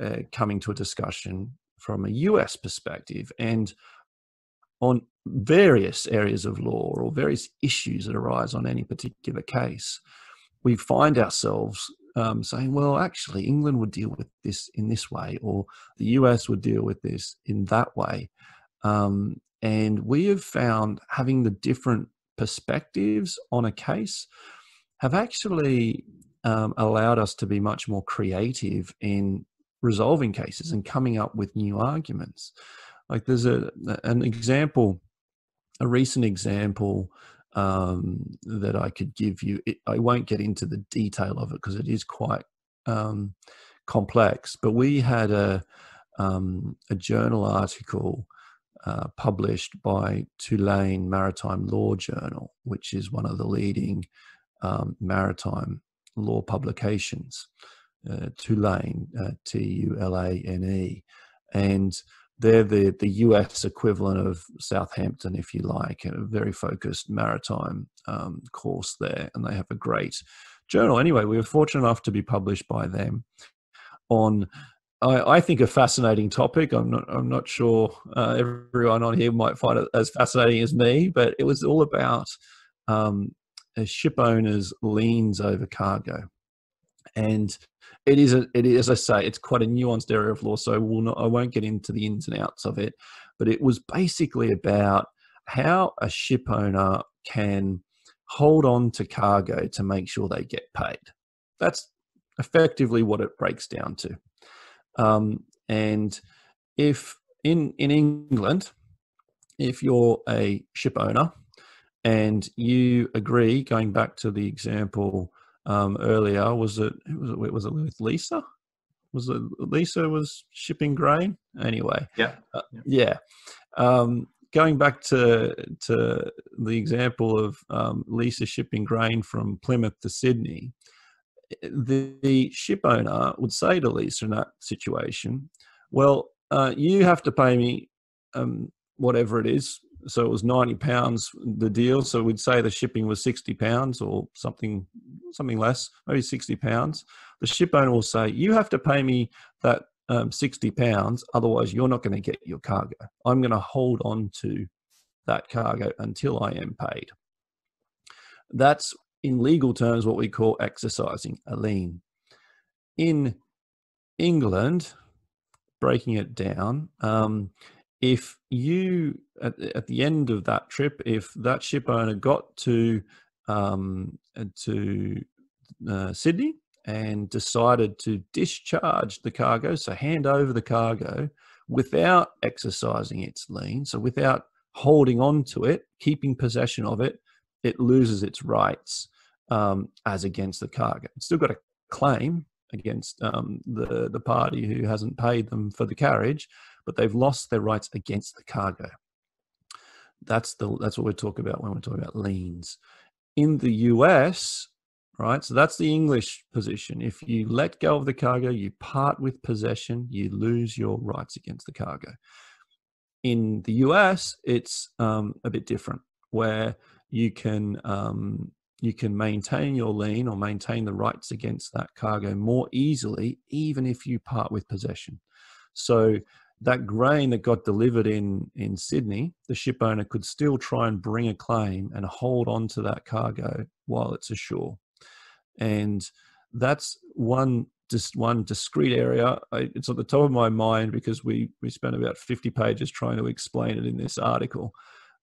Speaker 3: uh, coming to a discussion from a US perspective. And on various areas of law or various issues that arise on any particular case, we find ourselves um, saying, well, actually, England would deal with this in this way, or the US would deal with this in that way. Um, and we have found having the different perspectives on a case have actually um, allowed us to be much more creative in resolving cases and coming up with new arguments. Like there's a an example, a recent example um, that I could give you. It, I won't get into the detail of it because it is quite um, complex. But we had a um, a journal article uh, published by Tulane Maritime Law Journal, which is one of the leading um, maritime law publications. Uh, Tulane, uh, T U L A N E, and they're the, the US equivalent of Southampton, if you like, a very focused maritime um, course there, and they have a great journal. Anyway, we were fortunate enough to be published by them on I, I, think a fascinating topic. I'm not. I'm not sure uh, everyone on here might find it as fascinating as me, but it was all about um, a ship owner's liens over cargo, and it is. A, it is, as I say, it's quite a nuanced area of law. So I will not. I won't get into the ins and outs of it, but it was basically about how a ship owner can hold on to cargo to make sure they get paid. That's effectively what it breaks down to. Um, and if in in England, if you're a ship owner and you agree, going back to the example um, earlier, was it was it was it with Lisa? Was it Lisa was shipping grain? Anyway,
Speaker 1: yeah,
Speaker 3: uh, yeah. Um, going back to to the example of um, Lisa shipping grain from Plymouth to Sydney, the, the ship owner would say to Lisa in that situation, "Well, uh, you have to pay me um, whatever it is." So it was ninety pounds the deal. So we'd say the shipping was sixty pounds or something, something less, maybe sixty pounds. The ship owner will say, "You have to pay me that um, sixty pounds, otherwise you're not going to get your cargo. I'm going to hold on to that cargo until I am paid." That's in legal terms what we call exercising a lien. In England, breaking it down, um, if you at, at, the end of that trip, if that ship owner got to um, to uh, Sydney and decided to discharge the cargo, so hand over the cargo without exercising its lien, so without holding on to it, keeping possession of it, it loses its rights um, as against the cargo. It's still got a claim against um, the the party who hasn't paid them for the carriage, but they've lost their rights against the cargo. That's the that's what we're talking about when we're talking about liens. In the US, right? So that's the English position. If you let go of the cargo, you part with possession, you lose your rights against the cargo. In the US, it's um, a bit different, where you can um, you can maintain your lien or maintain the rights against that cargo more easily, even if you part with possession. So that grain that got delivered in in Sydney, the ship owner could still try and bring a claim and hold on to that cargo while it's ashore. And that's one just one discrete area. I, it's at the top of my mind because we we spent about 50 pages trying to explain it in this article.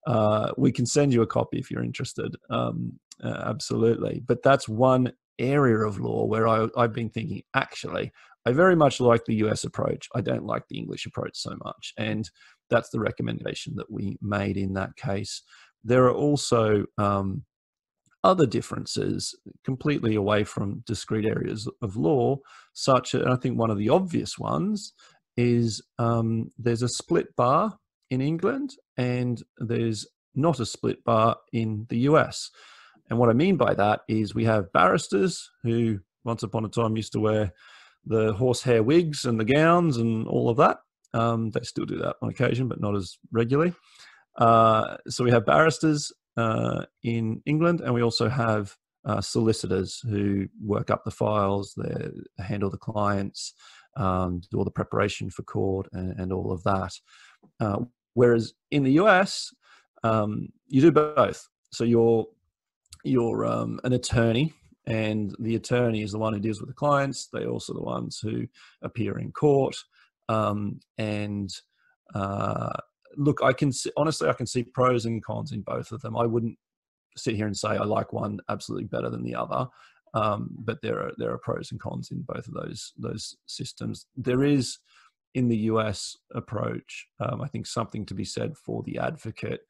Speaker 3: Uh, we can send you a copy if you're interested. Um, uh, absolutely. But that's one area of law where I, I've been thinking, actually, I very much like the US approach. I don't like the English approach so much. And that's the recommendation that we made in that case. There are also um, other differences completely away from discrete areas of law, such as I think one of the obvious ones is um, there's a split bar in England and there's not a split bar in the US. And what I mean by that is we have barristers who once upon a time used to wear the horsehair wigs and the gowns and all of that. Um, they still do that on occasion, but not as regularly. Uh, so we have barristers uh, in England, and we also have uh, solicitors who work up the files, they handle the clients, um, do all the preparation for court, and, and all of that. Uh, whereas in the US, um, you do both. So you're you're um, an attorney, and the attorney is the one who deals with the clients. They're also the ones who appear in court. Um, and uh, look, I can see, honestly, I can see pros and cons in both of them. I wouldn't sit here and say I like one absolutely better than the other. Um, but there are there are pros and cons in both of those those systems. There is in the US approach, um, I think something to be said for the advocate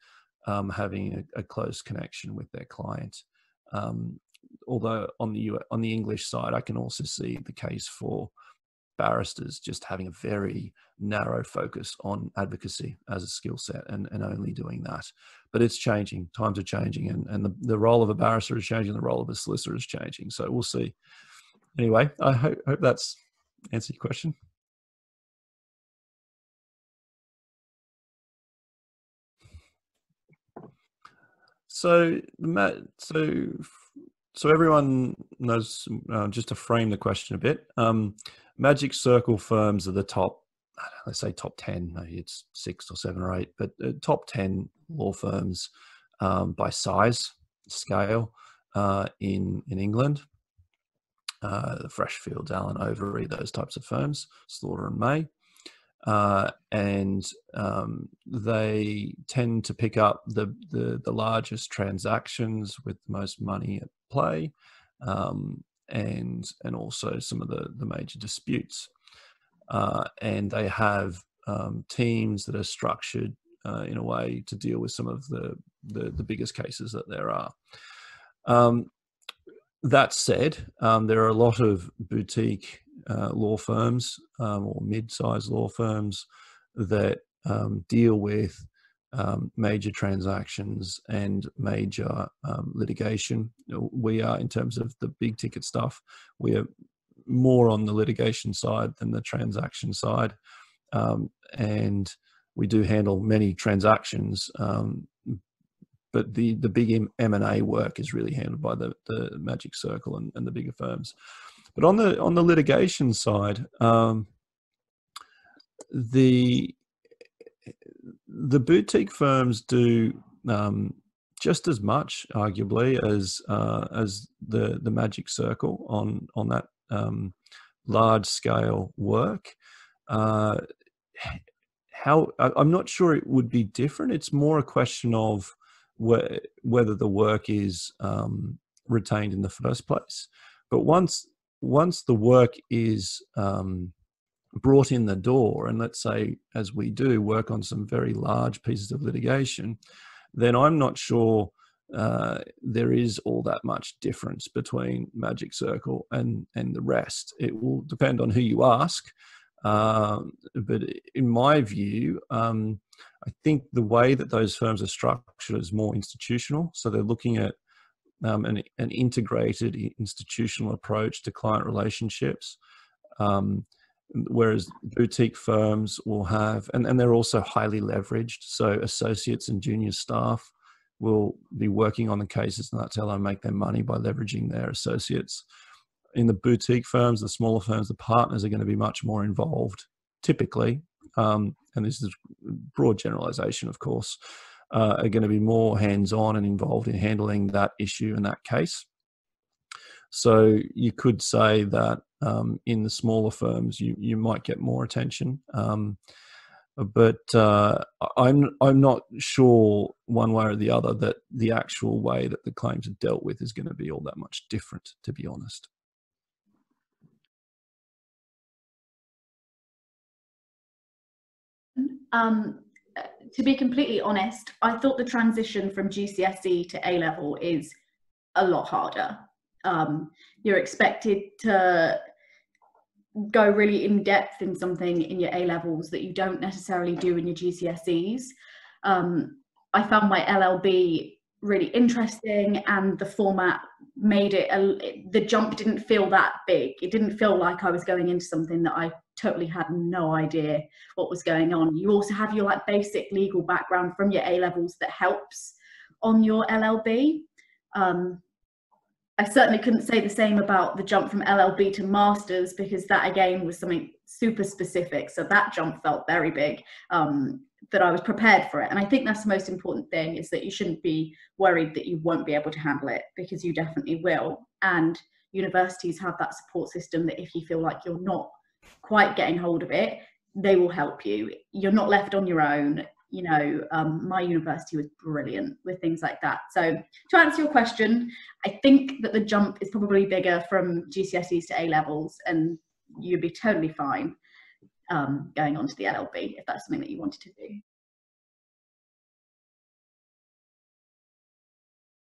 Speaker 3: um, having a, a, close connection with their client. Um, although on the on the English side, I can also see the case for barristers just having a very narrow focus on advocacy as a skill set and, and only doing that. But it's changing, times are changing, and, and the, the role of a barrister is changing, the role of a solicitor is changing. So we'll see. Anyway, I hope, hope that's answered your question. So, so, so everyone knows. Uh, just to frame the question a bit, um, Magic Circle firms are the top, let's say top 10, maybe it's six or seven or eight, but uh, top 10 law firms um, by size, scale uh, in, in England. Uh, the Freshfields, Allen Overy, those types of firms, Slaughter and May. Uh, and um, they tend to pick up the, the, the largest transactions with the most money at play. Um, and and also some of the the major disputes. Uh, and they have um, teams that are structured uh, in a way to deal with some of the, the, the biggest cases that there are. Um, that said, um, there are a lot of boutique uh, law firms um, or mid-sized law firms that um, deal with um, major transactions and major um, litigation. We are, in terms of the big ticket stuff, we are more on the litigation side than the transaction side. Um, and we do handle many transactions, um, but the, the big M&A work is really handled by the, the Magic Circle and, and the bigger firms. But on the on the litigation side, um, the the boutique firms do um, just as much, arguably, as uh, as the the Magic Circle on on that um, large scale work. Uh, how I'm not sure it would be different. It's more a question of wh- whether the work is um, retained in the first place. But once once the work is um, brought in the door, and let's say, as we do, work on some very large pieces of litigation, then I'm not sure uh, there is all that much difference between Magic Circle and and the rest. It will depend on who you ask, um, but in my view, um, I think the way that those firms are structured is more institutional. So they're looking at um, an, an, integrated institutional approach to client relationships. Um, whereas boutique firms will have and, and they're also highly leveraged so associates and junior staff will be working on the cases and that's how they make their money by leveraging their associates in the boutique firms the smaller firms the partners are going to be much more involved typically um, and this is broad generalization of course uh, are going to be more hands-on and involved in handling that issue in that case so you could say that um, in the smaller firms, you you might get more attention. Um, but uh, I'm I'm not sure one way or the other that the actual way that the claims are dealt with is going to be all that much different, to be honest.
Speaker 4: Um, to be completely honest, I thought the transition from GCSE to A level is a lot harder. Um, you're expected to go really in depth in something in your A levels that you don't necessarily do in your GCSEs. Um, I found my LLB really interesting, and the format made it, a, the jump didn't feel that big. It didn't feel like I was going into something that I totally had no idea what was going on. You also have your like basic legal background from your A levels that helps on your LLB. Um, I certainly couldn't say the same about the jump from LLB to masters because that again was something super specific. So that jump felt very big. Um, that I was prepared for it. And I think that's the most important thing is that you shouldn't be worried that you won't be able to handle it because you definitely will. And universities have that support system that if you feel like you're not quite getting hold of it, they will help you. You're not left on your own you know, um, my university was brilliant with things like that. So to answer your question, I think that the jump is probably bigger from GCSEs to A levels, and you'd be totally fine um, going on to the LLB if that's something that you wanted to do.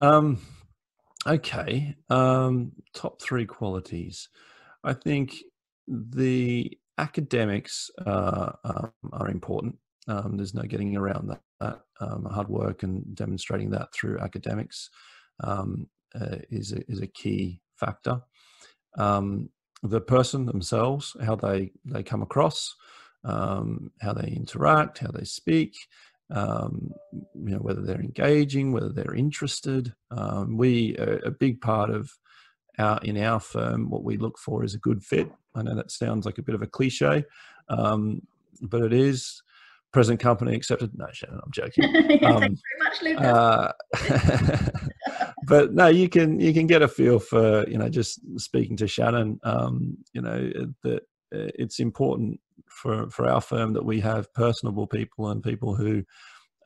Speaker 3: Um, okay. Um, top three qualities. I think the academics uh, um, are important. Um, there's no getting around that. that. Um, hard work and demonstrating that through academics um, uh, is a, is a key factor. Um, the person themselves, how they they come across, how they interact, how they speak, um, you know whether they're engaging, whether they're interested. Um, we a, a big part of our in our firm, what we look for is a good fit. I know that sounds like a bit of a cliche, um, but it is present company accepted. No, Shannen, I'm joking.
Speaker 4: yeah, um, thanks very much, Lucas. Uh,
Speaker 3: but no, you can you can get a feel for you know just speaking to Shannen. Um, you know that uh, it's important for for our firm that we have personable people and people who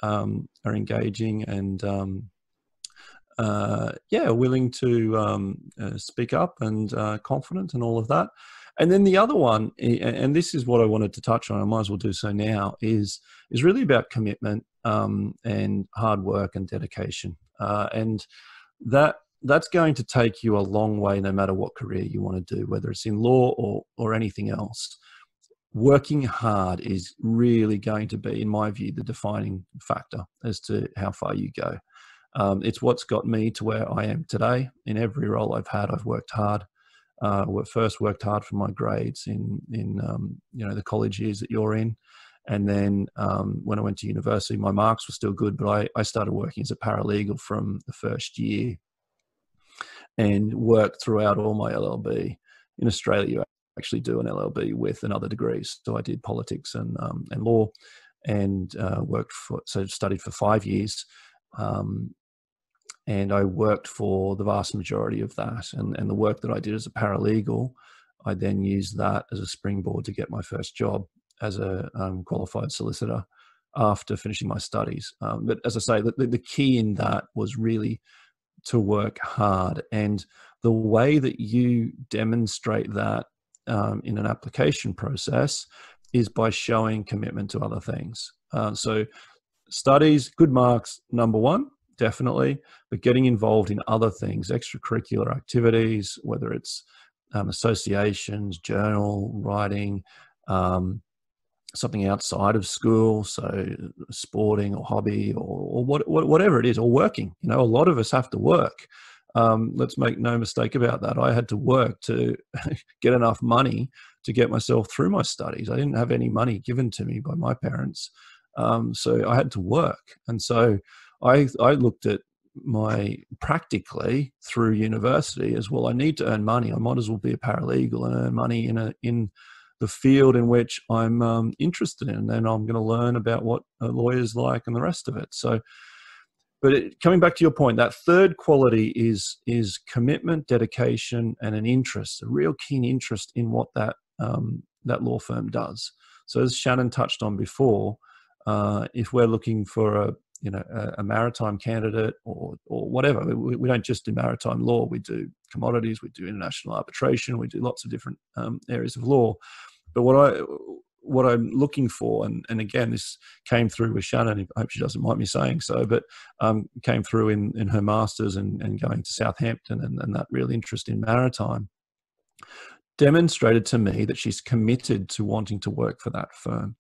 Speaker 3: um, are engaging and um, uh, yeah, willing to um, uh, speak up and uh, confident and all of that. And then the other one, and this is what I wanted to touch on. I might as well do so now. Is is really about commitment um, and hard work and dedication, uh, and that that's going to take you a long way, no matter what career you want to do, whether it's in law or or anything else. Working hard is really going to be, in my view, the defining factor as to how far you go. Um, it's what's got me to where I am today. In every role I've had, I've worked hard. Uh, first worked hard for my grades in in um, you know the college years that you're in, and then um, when I went to university, my marks were still good, but I, I started working as a paralegal from the first year, and worked throughout all my LLB. In Australia, you actually do an LLB with another degree, so I did politics and um, and law, and uh, worked for so studied for five years. Um, and I worked for the vast majority of that. And, and the work that I did as a paralegal, I then used that as a springboard to get my first job as a um, qualified solicitor after finishing my studies. Um, but as I say, the, the key in that was really to work hard. And the way that you demonstrate that um, in an application process is by showing commitment to other things. Uh, so, studies, good marks, number one definitely, but getting involved in other things, extracurricular activities, whether it's um, associations, journal writing, um, something outside of school, so sporting or hobby or, or what, whatever it is, or working. You know, a lot of us have to work. Um, let's make no mistake about that. I had to work to get enough money to get myself through my studies. I didn't have any money given to me by my parents. Um, so I had to work. And so I, I looked at my practically through university as well. I need to earn money. I might as well be a paralegal and earn money in a in the field in which I'm um, interested in. And then I'm going to learn about what a lawyer's like and the rest of it. So, but it, coming back to your point, that third quality is is commitment, dedication, and an interest, a real keen interest in what that um, that law firm does. So, as Shannen touched on before, uh, if we're looking for a you know a, a, maritime candidate or or whatever. We, we, don't just do maritime law. We do commodities. We do international arbitration. We do lots of different um, areas of law. But what I what I'm looking for, and, and again, this came through with Shannen. I hope she doesn't mind me saying so, but um, came through in, in her masters and, and going to Southampton and, and that real interest in maritime demonstrated to me that she's committed to wanting to work for that firm.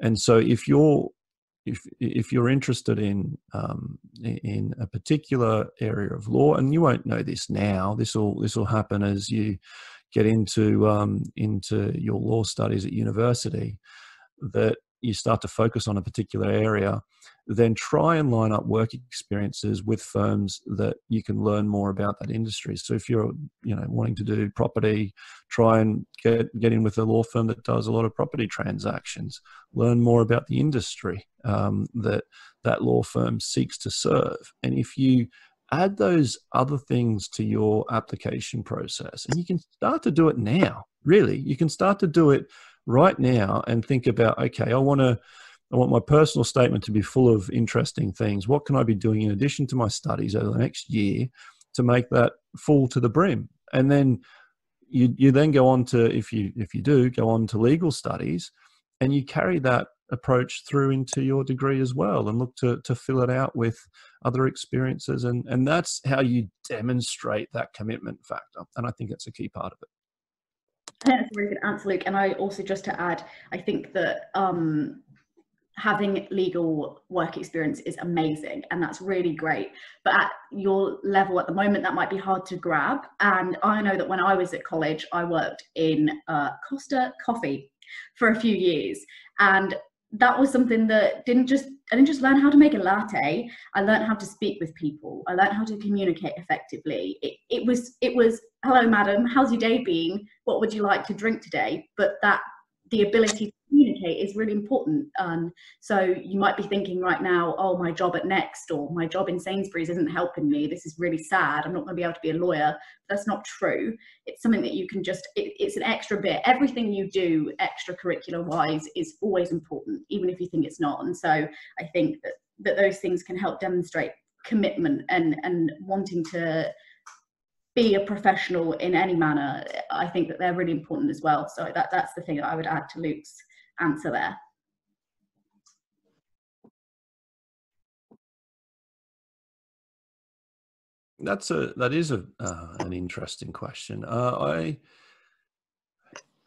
Speaker 3: And so, if you're if if you're interested in um, in a particular area of law, and you won't know this now, this will this will happen as you get into um, into your law studies at university, that you start to focus on a particular area, then try and line up work experiences with firms that you can learn more about that industry. So if you're, you know, wanting to do property, try and get get in with a law firm that does a lot of property transactions. Learn more about the industry um, that that law firm seeks to serve. And if you add those other things to your application process, and you can start to do it now. Really, you can start to do it right now and think about okay, I want to I want my personal statement to be full of interesting things. What can I be doing in addition to my studies over the next year to make that full to the brim? And then you you then go on to if you if you do go on to legal studies, and you carry that approach through into your degree as well and look to to fill it out with other experiences and and that's how you demonstrate that commitment factor and i think it's a key part of it
Speaker 4: that's a really good answer, Luke. And I also just to add, I think that um, having legal work experience is amazing and that's really great. But at your level at the moment, that might be hard to grab. And I know that when I was at college, I worked in uh, Costa Coffee for a few years. And that was something that didn't just I didn't just learn how to make a latte. I learned how to speak with people. I learned how to communicate effectively. It, it was it was hello madam, how's your day been? What would you like to drink today? But that the ability to communicate is really important. Um, so you might be thinking right now, oh, my job at Next or my job in Sainsbury's isn't helping me. This is really sad. I'm not going to be able to be a lawyer. That's not true. It's something that you can just, it, it's an extra bit. Everything you do extracurricular wise is always important, even if you think it's not. And so I think that, that those things can help demonstrate commitment and, and wanting to be a professional in any manner, I think that they're really important as well. So that, that's the thing that I would add to Luke's answer there.
Speaker 3: That's a that is a uh, an interesting question. Uh, I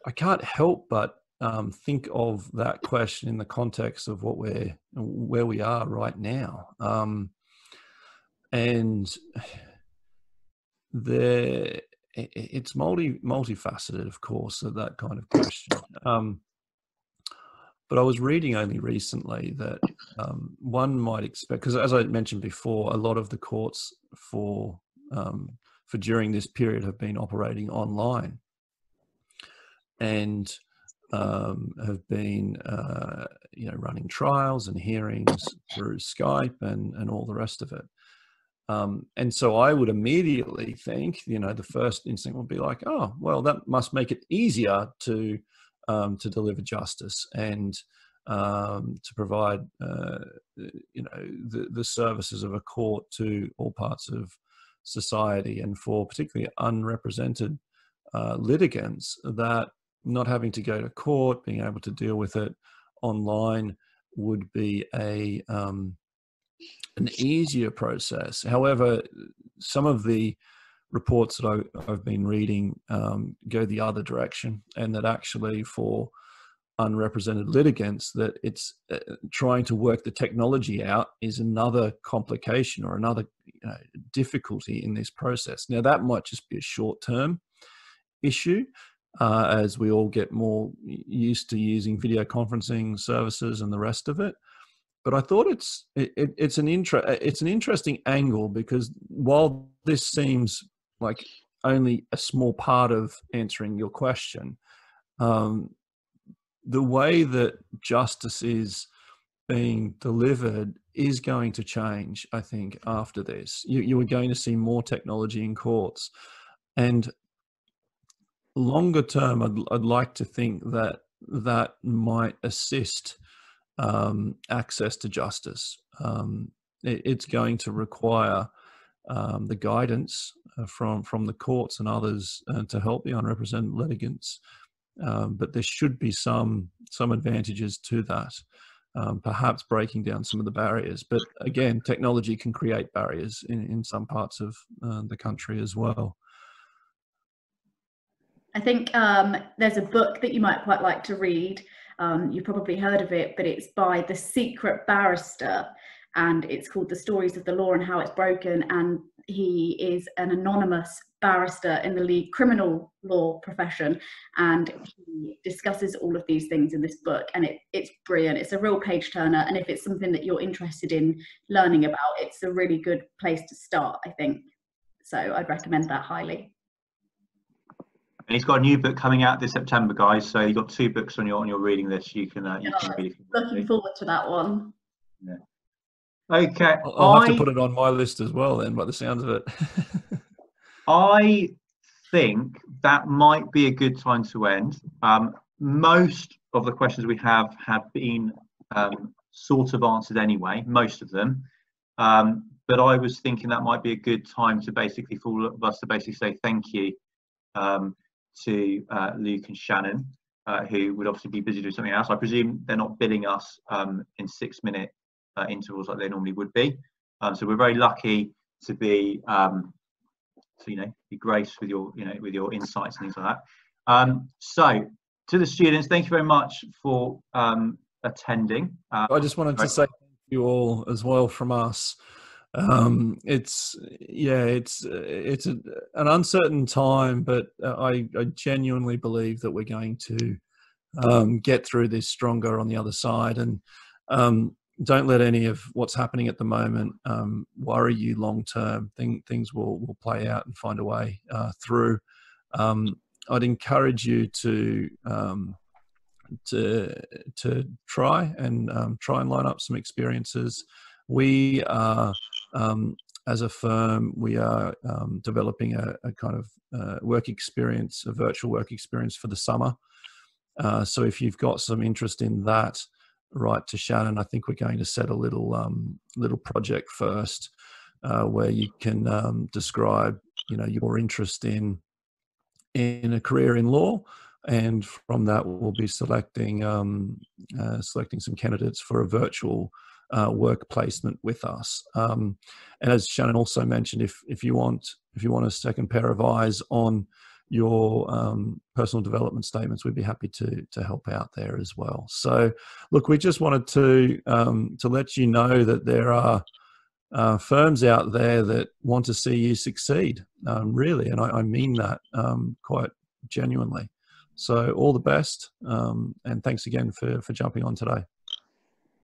Speaker 3: I can't help but um, think of that question in the context of what we're where we are right now, um, and there it's multi multifaceted, of course, of that kind of question. Um, but I was reading only recently that um, one might expect, because as I mentioned before, a lot of the courts for um, for during this period have been operating online, and um, have been uh, you know running trials and hearings through Skype and and all the rest of it. Um, and so I would immediately think, you know, the first instinct would be like, oh, well, that must make it easier to um, to deliver justice and um, to provide, uh, you know, the, the services of a court to all parts of society, and for particularly unrepresented uh, litigants, that not having to go to court, being able to deal with it online would be a um, an easier process. However, some of the reports that I, have been reading um, go the other direction, and that actually for unrepresented litigants, that it's uh, trying to work the technology out is another complication or another you know, difficulty in this process. Now, that might just be a short term issue. Uh, as we all get more used to using video conferencing services and the rest of it, but I thought it's it, it's an inter- it's an interesting angle because while this seems like only a small part of answering your question, um, the way that justice is being delivered is going to change. I think after this, you, you are going to see more technology in courts, and longer term, I'd, I'd like to think that that might assist um, access to justice. Um, it, it's going to require um, the guidance uh, from from the courts and others uh, to help the unrepresented litigants. Um, but there should be some some advantages to that. Um, perhaps breaking down some of the barriers. But again, technology can create barriers in, in some parts of uh, the country as well.
Speaker 4: I think um, there's a book that you might quite like to read um, you've probably heard of it, but it's by The Secret Barrister and it's called The Stories of the Law and How It's Broken. And he is an anonymous barrister in the legal criminal law profession and he discusses all of these things in this book and it, it's brilliant it's a real page turner and if it's something that you're interested in learning about it's a really good place to start i think so i'd recommend that highly
Speaker 1: and he's got a new book coming out this September, guys. So you've got two books on your on your reading list. You can uh, you can
Speaker 4: read. Looking forward to that one.
Speaker 1: Yeah. Okay.
Speaker 3: I'll, I'll I, have to put it on my list as well, then, by the sounds of it.
Speaker 1: I think that might be a good time to end. Um, most of the questions we have have been um, sort of answered anyway, most of them. Um, but I was thinking that might be a good time to basically for all of us to basically say thank you um, to uh, Luke and Shannen, uh, who would obviously be busy doing something else. I presume they're not billing us um, in six minute uh, intervals like they normally would be. Um, so we're very lucky to be, um, to, you know, be graced with your, you know, with your insights and things like that. Um, so to the students, thank you very much for um, attending.
Speaker 3: Uh, I just wanted to say thank you all as well from us. Um, it's yeah, it's it's a, an uncertain time, but uh, I, I genuinely believe that we're going to um, get through this stronger on the other side. And um, don't let any of what's happening at the moment um, worry you long term. Thing, things will will play out and find a way uh, through. Um, I'd encourage you to um, to to try and try and line up some experiences. We are, um, as a firm, we are um, developing a, a, kind of uh, work experience, a virtual work experience for the summer. Uh, so if you've got some interest in that, write to Shannen. I think we're going to set a little um, little project first, uh, where you can um, describe, you know, your interest in in a career in law, and from that we'll be selecting um, uh, selecting some candidates for a virtual uh, work placement with us. Um, and as Shannen also mentioned, if if you want if you want a second pair of eyes on your um, personal development statements, we'd be happy to to help out there as well. So, look, we just wanted to um, to let you know that there are uh, firms out there that want to see you succeed, um, really, and I, I mean that um, quite genuinely. So, all the best, um, and thanks again for for jumping on today.